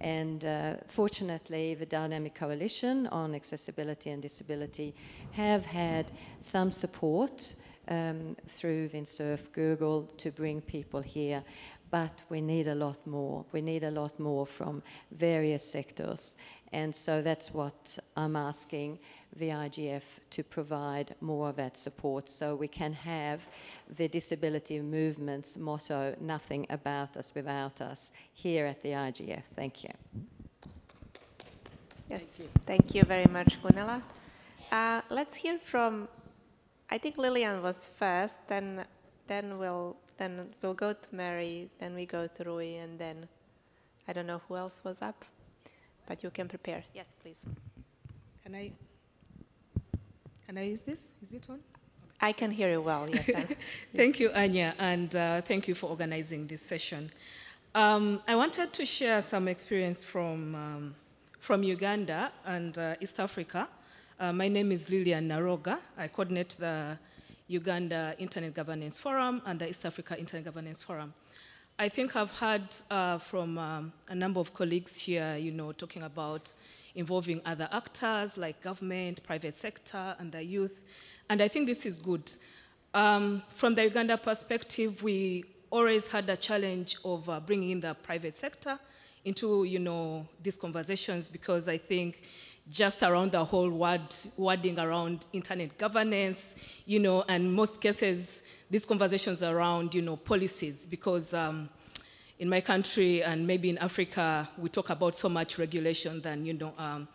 And uh, fortunately, the Dynamic Coalition on Accessibility and Disability have had some support um, through Vint Cerf Google to bring people here but we need a lot more. We need a lot more from various sectors. And so that's what I'm asking the IGF to provide more of that support so we can have the disability movement's motto, nothing about us without us, here at the IGF. Thank you. Yes, thank you, thank you very much, Gunela. Uh, let's hear from I think Lillian was first, then then we'll then we'll go to Mary, then we go to Rui, and then I don't know who else was up, but you can prepare. Yes, please. Can I? Can I use this? Is it on? I can hear you well. Yes. I'm- thank you, Anja, and uh, thank you for organizing this session. Um, I wanted to share some experience from um, from Uganda and uh, East Africa. Uh, my name is Lillian Nalwoga. I coordinate the Uganda Internet Governance Forum and the East Africa Internet Governance Forum. I think I've heard uh, from um, a number of colleagues here, you know, talking about involving other actors like government, private sector, and the youth. And I think this is good. Um, from the Uganda perspective, we always had a challenge of uh, bringing in the private sector into, you know, these conversations because I think just around the whole word, wording around internet governance, you know, and most cases, these conversations around, you know, policies, because um, in my country and maybe in Africa, we talk about so much regulation than, you know, um,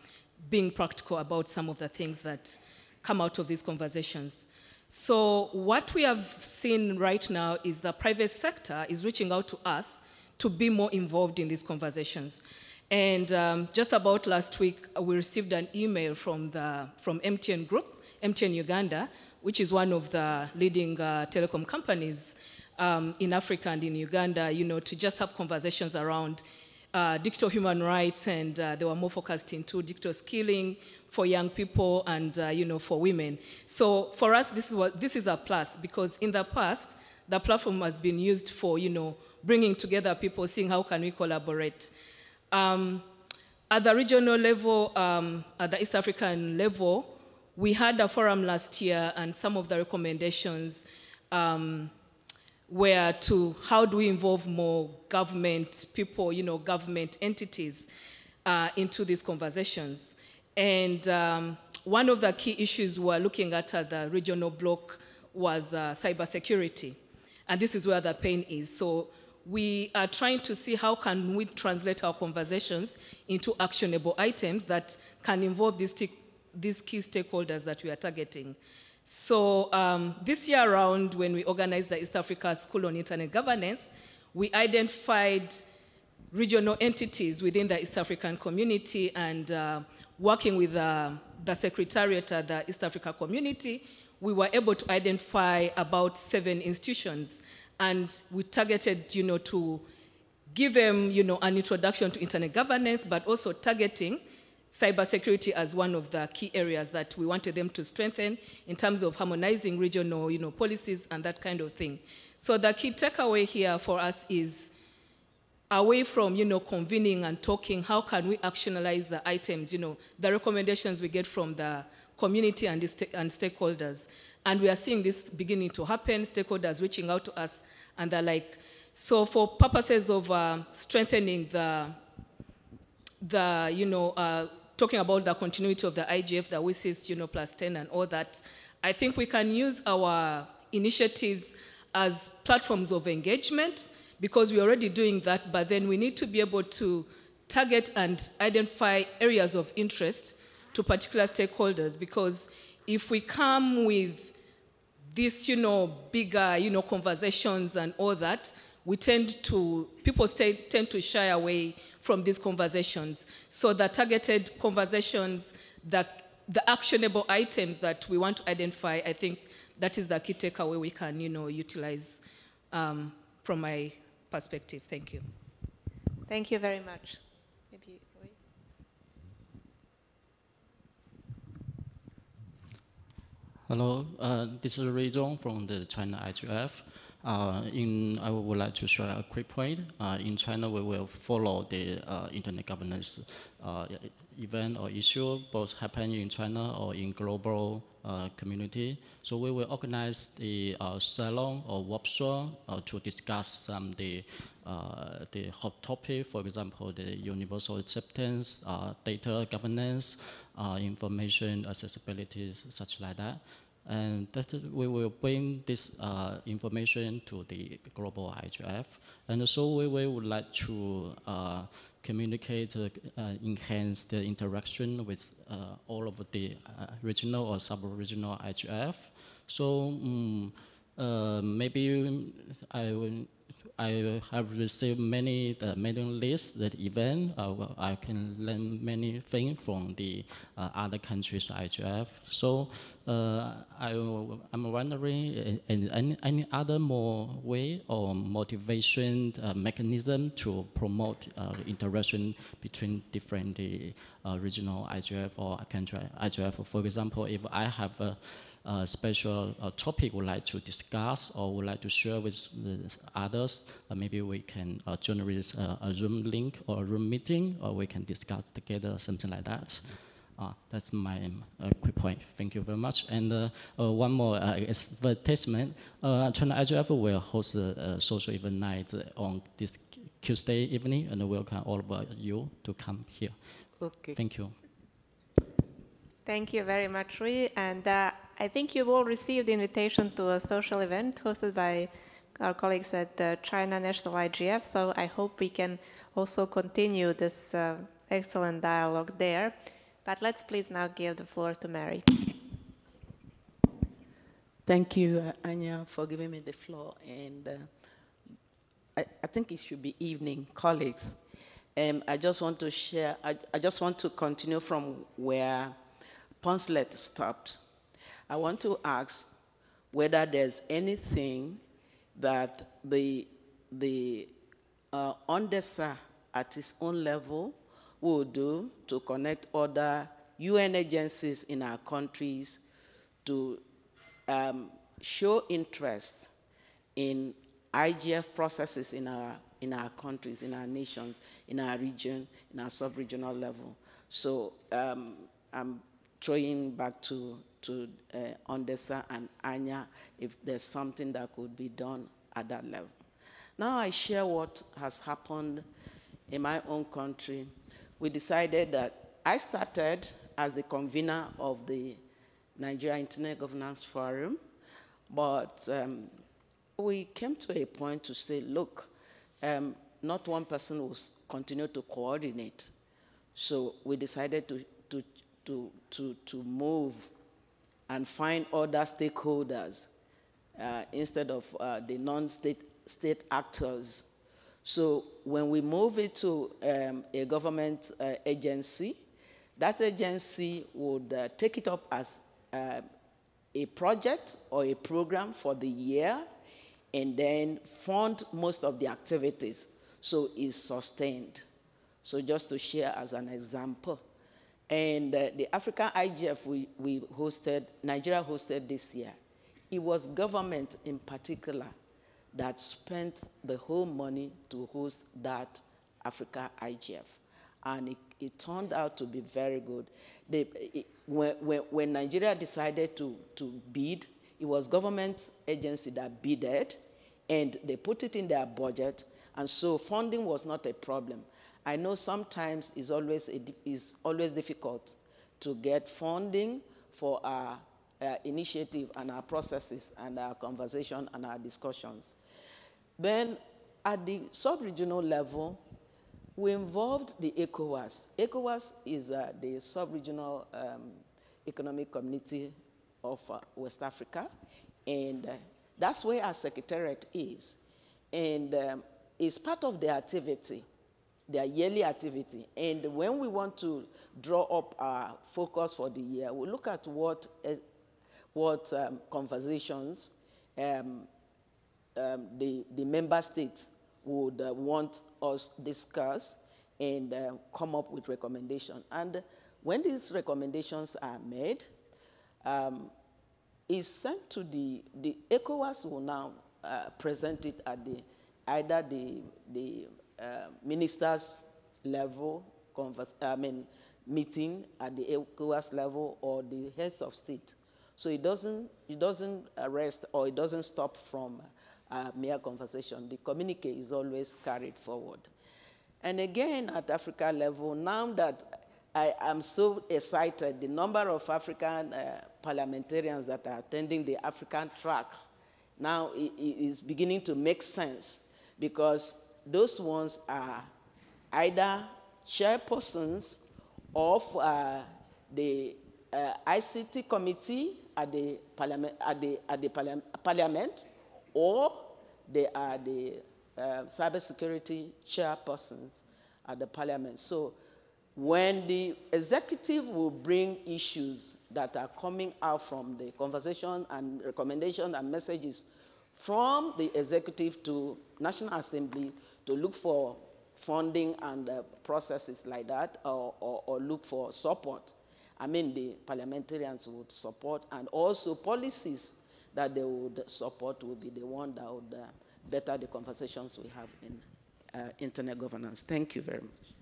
being practical about some of the things that come out of these conversations. So what we have seen right now is the private sector is reaching out to us to be more involved in these conversations. And um, just about last week, uh, we received an email from, the, from MTN Group, MTN Uganda, which is one of the leading uh, telecom companies um, in Africa and in Uganda, you know, to just have conversations around uh, digital human rights, and uh, they were more focused into digital skilling for young people and, uh, you know, for women. So for us, this is, what, this is a plus, because in the past, the platform has been used for, you know, bringing together people, seeing how can we collaborate. Um, at the regional level, um, at the East African level, we had a forum last year, and some of the recommendations um, were to how do we involve more government people, you know, government entities uh, into these conversations. And um, one of the key issues we're looking at at the regional block was uh, cybersecurity. And this is where the pain is. So we are trying to see how can we translate our conversations into actionable items that can involve these, these key stakeholders that we are targeting. So um, this year around, when we organized the East Africa School on Internet Governance, we identified regional entities within the East African community and uh, working with uh, the secretariat at the East Africa community, we were able to identify about seven institutions and we targeted, you know, to give them, you know, an introduction to internet governance, but also targeting cybersecurity as one of the key areas that we wanted them to strengthen in terms of harmonizing regional, you know, policies and that kind of thing. So the key takeaway here for us is away from, you know, convening and talking, how can we actionalize the items, you know, the recommendations we get from the community and, the and stakeholders. And we are seeing this beginning to happen, stakeholders reaching out to us and they're like, so for purposes of uh, strengthening the, the, you know, uh, talking about the continuity of the IGF, the WSIS, you know, plus 10 and all that, I think we can use our initiatives as platforms of engagement because we're already doing that, but then we need to be able to target and identify areas of interest to particular stakeholders because if we come with these, you know, bigger, you know, conversations and all that, we tend to, people stay, tend to shy away from these conversations. So the targeted conversations, the, the actionable items that we want to identify, I think that is the key takeaway we can, you know, utilize um, from my perspective. Thank you. Thank you very much. Maybe Roy? Hello, uh, this is Ray Zhong from the China IGF. Uh, in, I would like to share a quick point. Uh, in China, we will follow the uh, internet governance uh, event or issue, both happening in China or in global uh, community. So we will organize the salon or workshop to discuss some the the hot topic, for example, the universal acceptance, data governance, information accessibility, such like that. and that we will bring this uh, information to the global IGF. And so we, we would like to uh, communicate, uh, enhance the interaction with uh, all of the uh, regional or sub-regional IGF. So um, maybe I will I have received many the mailing lists, that event. Uh, I can learn many things from the uh, other countries' IGF. So uh, I, am wondering, any, any other more way or motivation uh, mechanism to promote uh, interaction between different uh, regional IGF or country IGF? For example, if I have a uh, special uh, topic would like to discuss or would like to share with others, uh, maybe we can uh, generate a Zoom link or a room meeting, or we can discuss together, something like that. Uh, that's my uh, quick point. Thank you very much. And uh, one more advertisement. Uh, China IGF will host a, social event night on this Tuesday evening, and welcome all of you to come here. Okay. Thank you. Thank you very much, Rui. And uh, I think you've all received the invitation to a social event hosted by our colleagues at the China National IGF. So I hope we can also continue this uh, excellent dialogue there. But let's please now give the floor to Mary. Thank you, uh, Anja, for giving me the floor. And uh, I, I, think it should be evening, colleagues. Um, I just want to share, I, I just want to continue from where Ponslet stopped, I want to ask whether there's anything that the, the uh, UNDESA at its own level will do to connect other UN agencies in our countries to um, show interest in IGF processes in our, in our countries, in our nations, in our region, in our sub-regional level. So um, I'm throwing back to, to uh, and Anja if there's something that could be done at that level. Now I share what has happened in my own country. We decided that I started as the convener of the Nigeria Internet Governance Forum, but um, we came to a point to say, look, um, not one person will continue to coordinate. So we decided to to, to, to move and find other stakeholders uh, instead of uh, the non-state state actors. So when we move it to um, a government uh, agency, that agency would uh, take it up as uh, a project or a program for the year and then fund most of the activities so it's sustained. So just to share as an example. And uh, the African IGF we, we hosted, Nigeria hosted this year, it was government in particular that spent the whole money to host that Africa IGF. And it, it turned out to be very good. They, it, when, when, when, Nigeria decided to, to bid, it was government agency that bidded, and they put it in their budget, and so funding was not a problem. I know sometimes it's always, it's always difficult to get funding for our, our initiative and our processes and our conversation and our discussions. Then at the sub-regional level, we involved the ECOWAS. ECOWAS is uh, the sub-regional um, economic community of uh, West Africa, and uh, that's where our secretariat is. And um, it's part of the activity their yearly activity. And when we want to draw up our focus for the year, we look at what, uh, what um, conversations um, um, the, the member states would uh, want us discuss and uh, come up with recommendations. And when these recommendations are made, um, is sent to the, the ECOWAS will now uh, present it at the, either the, the uh, ministers level, converse, I mean, meeting at the ECOWAS level or the heads of state. So it doesn't, it doesn't arrest or it doesn't stop from uh, mere conversation. The communique is always carried forward. And again, at Africa level, now that I am so excited. The number of African uh, parliamentarians that are attending the African track now is beginning to make sense because those ones are either chairpersons of uh, the uh, ICT committee at the parliament, at the, at the parliament, parliament or they are the uh, cybersecurity chairpersons at the parliament. So when the executive will bring issues that are coming out from the conversation and recommendation and messages from the executive to National Assembly to look for funding and uh, processes like that or, or, or, look for support. I mean, the parliamentarians would support and also policies that they would support will be the one that would uh, better the conversations we have in uh, internet governance. Thank you very much.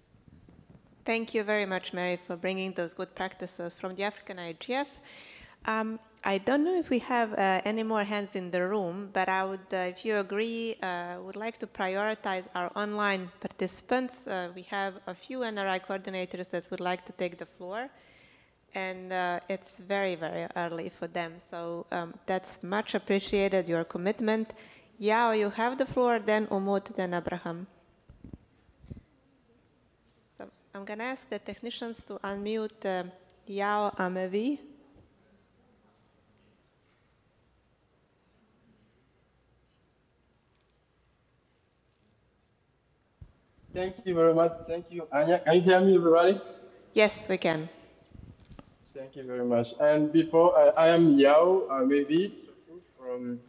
Thank you very much, Mary, for bringing those good practices from the African IGF. Um, I don't know if we have uh, any more hands in the room, but I would, uh, if you agree, uh, would like to prioritize our online participants. Uh, we have a few NRI coordinators that would like to take the floor, and uh, it's very, very early for them. So um, that's much appreciated, your commitment. Yao, you have the floor, then Umut, then Abraham. So I'm going to ask the technicians to unmute uh, Yao Amevi. Thank you very much. Thank you, Anja. Can you hear me, everybody? Yes, we can. Thank you very much. And before, uh, I am Yao uh, from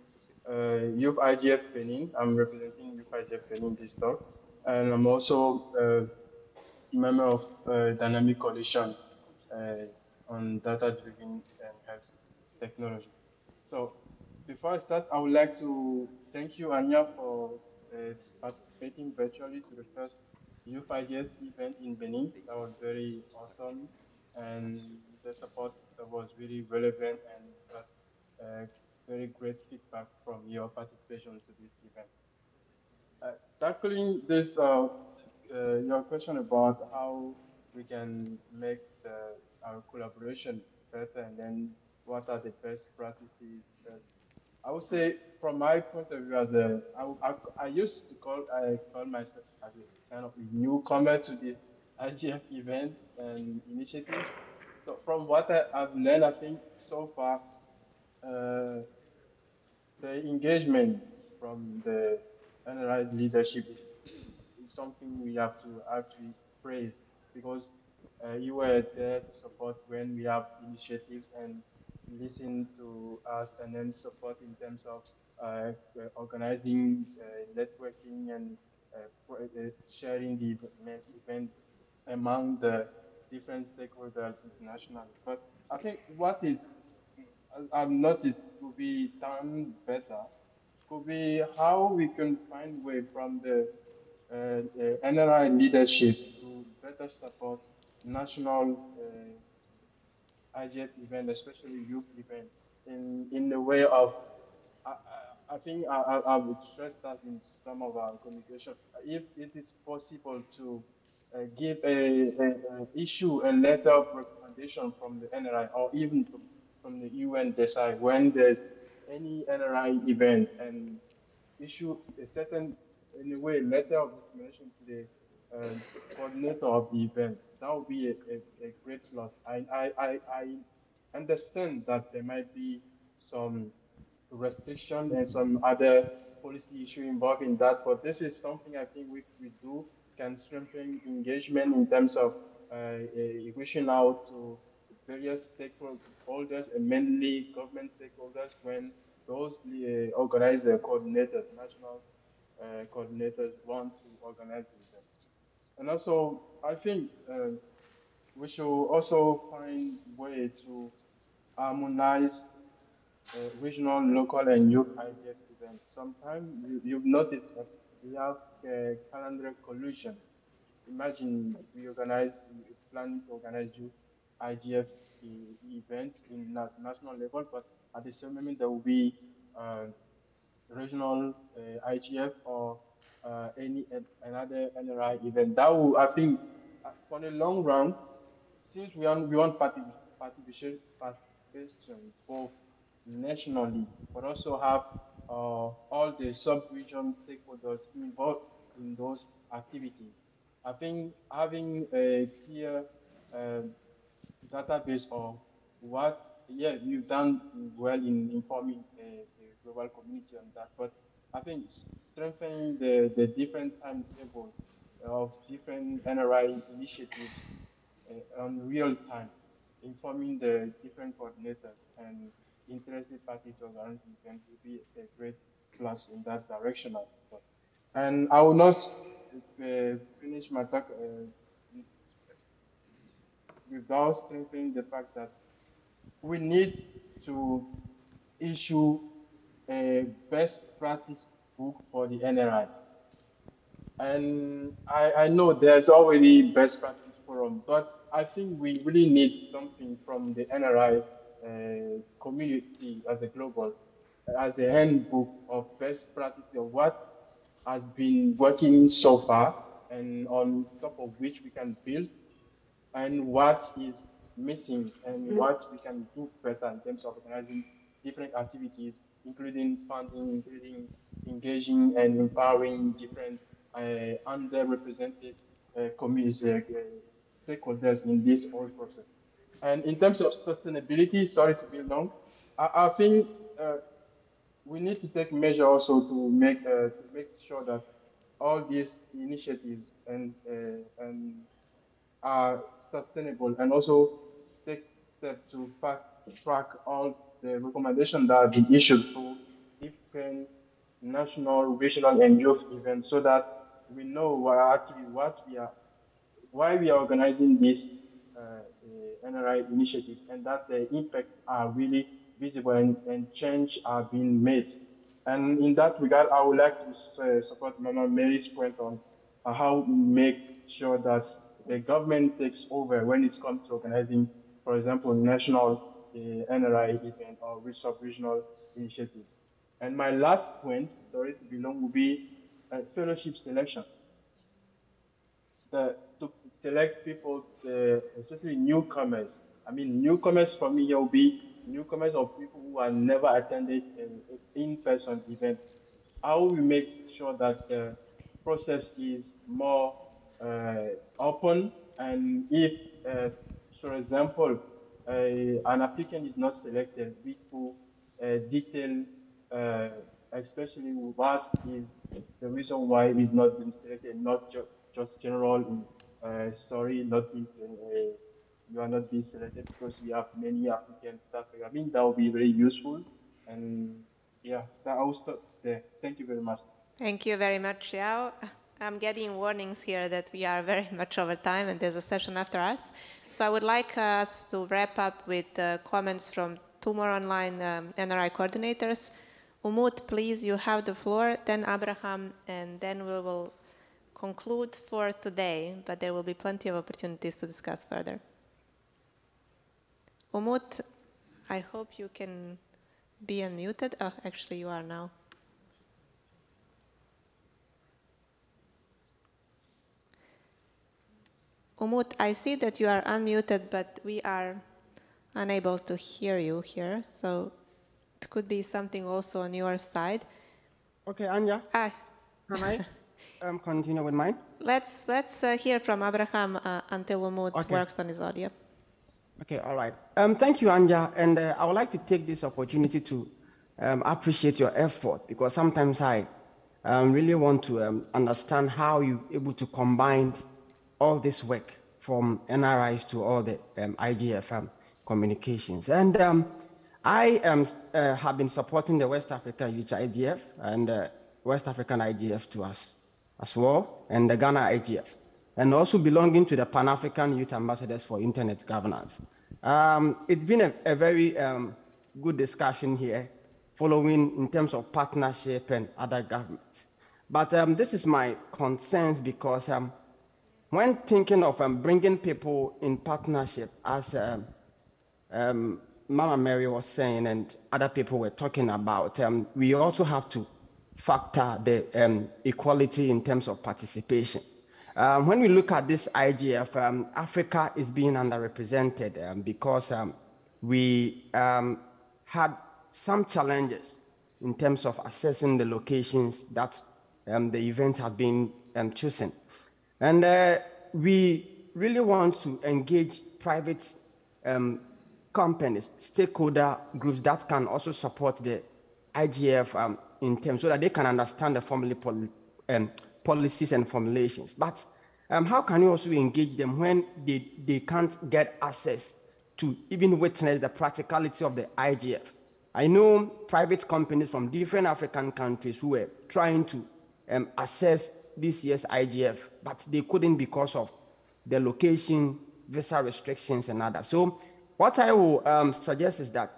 uh, Youth IGF Benin. I'm representing Youth IGF Benin this talk. And I'm also a member of uh, Dynamic Coalition uh, on data-driven and health technology. So before I start, I would like to thank you, Anja, for uh, participating virtually to the first Youth IGF event in Benin. That was very awesome, and the support was really relevant and got uh, very great feedback from your participation to this event. Uh, tackling this, uh, uh, your question about how we can make the, our collaboration better and then what are the best practices I would say, from my point of view, as a, I, I, I used to call, I call myself as a kind of a newcomer to this IGF event and initiative. So from what I, have learned, I think so far, uh, the engagement from the NRI leadership is, is, something we have to actually praise because uh, you were there to support when we have initiatives and listen to us and then support in terms of uh, organizing, uh, networking, and uh, sharing the event among the different stakeholders internationally. But I think what is I've noticed could be done better could be how we can find way from the, uh, NRI leadership to better support national uh, IGF event, especially youth event, in, in the way of, I, I think I, I, would stress that in some of our communication, if it is possible to uh, give a, a, a, issue a letter of recommendation from the NRI or even from, from the UN DESA when there's any NRI event and issue a certain, in a way, letter of recommendation to the uh, coordinator of the event that would be a, a, a great loss. I, I, I, I understand that there might be some restriction and some other policy issue involved in that, but this is something I think we, we do can strengthen engagement in terms of uh, reaching out to various stakeholders and mainly government stakeholders when those uh, organize the coordinators, national uh, coordinators want to organize. And also, I think uh, we should also find way to harmonize uh, regional, local, and youth IGF events. Sometimes you, have noticed that we have calendar collusion. Imagine we organize, we plan to organize youth IGF events in national level, but at the same moment there will be uh, regional uh, IGF or uh, any another NRI event. That will, I think, for the long run, since we want, we want participation, participation both nationally, but also have uh, all the sub-region stakeholders involved in those activities. I think having a clear uh, database of what, yeah, you've done well in informing uh, the global community on that, but I think strengthening the, the different timetables of different NRI initiatives uh, on real time, informing the different coordinators and interested parties to organize would be a great plus in that direction. And I will not uh, finish my talk uh, without strengthening the fact that we need to issue a best practice book for the NRI. And I, I know there's already best practice forum, but I think we really need something from the NRI uh, community as a global, as a handbook of best practice of what has been working so far and on top of which we can build and what is missing and what we can do better in terms of organizing different activities, including funding, including engaging and empowering different uh, underrepresented uh, communities, uh, stakeholders in this whole process. And in terms of sustainability, sorry to be long, I, I think we need to take measure also to make to make sure that all these initiatives and and are sustainable and also take steps to track all the recommendations that have been issued to different national, regional, and youth events so that we know what actually what we are, why we are organizing this uh, uh, NRI initiative, and that the impact are really visible and, and change are being made. And in that regard, I would like to uh, support Mama Mary's point on how we make sure that the government takes over when it comes to organizing, for example, national uh, NRI event or sub-regional initiatives. And my last point, sorry to be long, will be uh, fellowship selection. The, to select people, uh, especially newcomers. I mean, newcomers for me here will be newcomers or people who have never attended an in-person event. How we make sure that the process is more uh, open and if, uh, for example, an applicant is not selected, we will uh, detail uh, especially what is the reason why he's not been selected, not ju just general, uh, sorry, not being, uh, you are not being selected because we have many applicants. Stuff. I mean, that would be very useful. And yeah, that I'll stop there. Thank you very much. Thank you very much, Yao. I'm getting warnings here that we are very much over time and there's a session after us. So I would like us to wrap up with uh, comments from two more online um, NRI coordinators. Umut, please, you have the floor, then Abraham, and then we will conclude for today, but there will be plenty of opportunities to discuss further. Umut, I hope you can be unmuted. Oh, actually, you are now. Umut, I see that you are unmuted, but we are unable to hear you here. So it could be something also on your side. Okay, Anja. Ah. Can I um, continue with mine? Let's let's uh, hear from Abraham uh, until Umut Okay. works on his audio. Okay, all right. Um, thank you, Anja. And uh, I would like to take this opportunity to um, appreciate your effort because sometimes I um, really want to um, understand how you're able to combine all this work from NRIs to all the um, IGFM communications. And um, I um, uh, have been supporting the West African Youth IGF and uh, West African IGF to us as well, and the Ghana IGF, and also belonging to the Pan African Youth Ambassadors for Internet Governance. Um, it's been a, a very um, good discussion here, following in terms of partnership and other governments. But um, this is my concerns because um, when thinking of um, bringing people in partnership, as um, um, Mama Mary was saying and other people were talking about, um, we also have to factor the um, equality in terms of participation. Um, when we look at this IGF, um, Africa is being underrepresented um, because um, we um, had some challenges in terms of assessing the locations that um, the events have been chosen. And uh, we really want to engage private companies, stakeholder groups that can also support the IGF in terms so that they can understand the family poli policies and formulations. But um, how can you also engage them when they, they can't get access to even witness the practicality of the IGF? I know private companies from different African countries who were trying to um, assess this year's IGF, but they couldn't because of the location, visa restrictions, and others. So, what I will um, suggest is that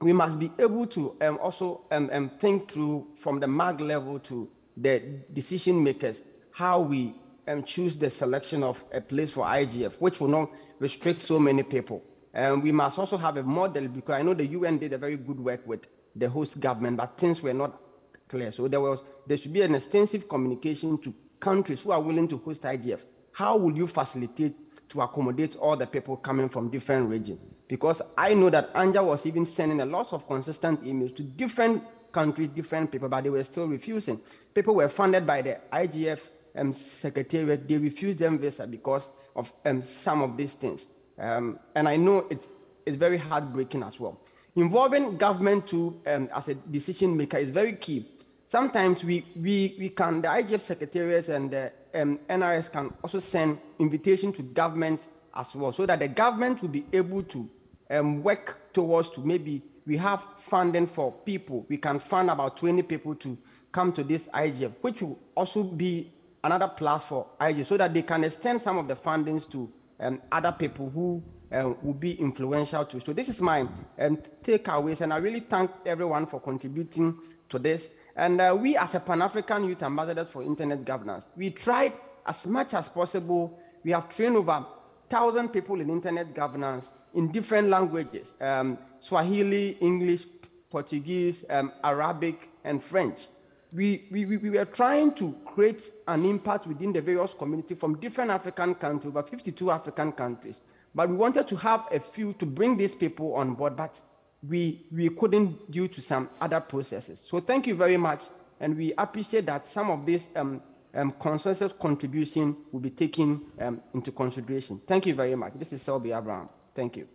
we must be able to um, also um, um, think through from the MAG level to the decision makers how we um, choose the selection of a place for IGF, which will not restrict so many people. And we must also have a model because I know the UN did a very good work with the host government, but things were not clear. So there was there should be an extensive communication to countries who are willing to host IGF. How will you facilitate to accommodate all the people coming from different regions? Because I know that Anja was even sending a lot of consistent emails to different countries, different people, but they were still refusing. People were funded by the IGF um, secretariat, they refused them visa because of um, some of these things. Um, and I know it, it's very heartbreaking as well. Involving government to um, as a decision maker is very key. Sometimes we, we, we can, the IGF secretariat and the um, NRS can also send invitation to government as well, so that the government will be able to um, work towards to maybe we have funding for people. We can fund about 20 people to come to this IGF, which will also be another plus for IGF, so that they can extend some of the fundings to um, other people who uh, will be influential too. So this is my um, takeaways, and I really thank everyone for contributing to this. And uh, we, as a Pan-African Youth Ambassadors for Internet Governance, we tried as much as possible. We have trained over 1,000 people in internet governance in different languages, um, Swahili, English, Portuguese, um, Arabic, and French. We, we, we were trying to create an impact within the various communities from different African countries, over 52 African countries. But we wanted to have a few to bring these people on board, but we, we couldn't due to some other processes. So thank you very much, and we appreciate that some of these um, um, consensus contribution will be taken um, into consideration. Thank you very much. This is Selby Abraham. Thank you.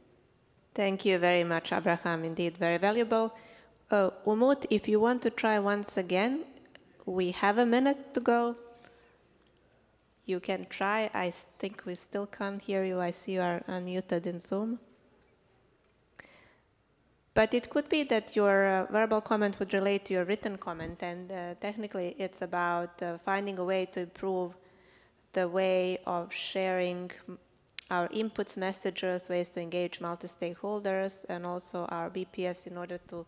Thank you very much, Abraham. Indeed, very valuable. Uh, Umut, if you want to try once again, we have a minute to go. You can try. I think we still can't hear you. I see you are unmuted in Zoom. But it could be that your uh, verbal comment would relate to your written comment, and uh, technically it's about uh, finding a way to improve the way of sharing our inputs, messages, ways to engage multi-stakeholders, and also our BPFs in order to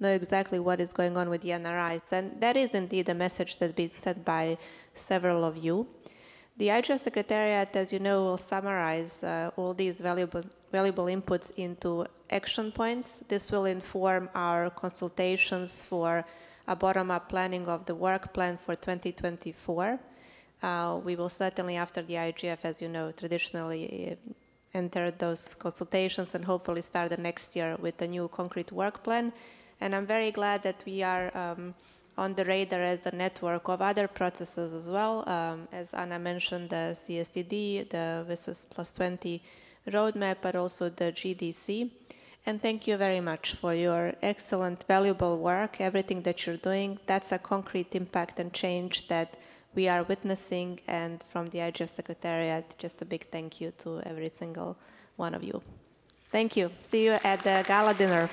know exactly what is going on with the NRIs. And that is indeed a message that's been sent by several of you. The IGF Secretariat, as you know, will summarize uh, all these valuable, valuable inputs into action points. This will inform our consultations for a bottom-up planning of the work plan for 2024. Uh, we will certainly, after the IGF, as you know, traditionally uh, enter those consultations and hopefully start the next year with a new concrete work plan. And I'm very glad that we are um, on the radar as a network of other processes as well. Um, as Anna mentioned, the CSTD, the WSIS Plus 20 roadmap, but also the GDC. And thank you very much for your excellent, valuable work, everything that you're doing. That's a concrete impact and change that we are witnessing. And from the IGF Secretariat, just a big thank you to every single one of you. Thank you. See you at the gala dinner.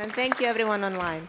And thank you everyone online.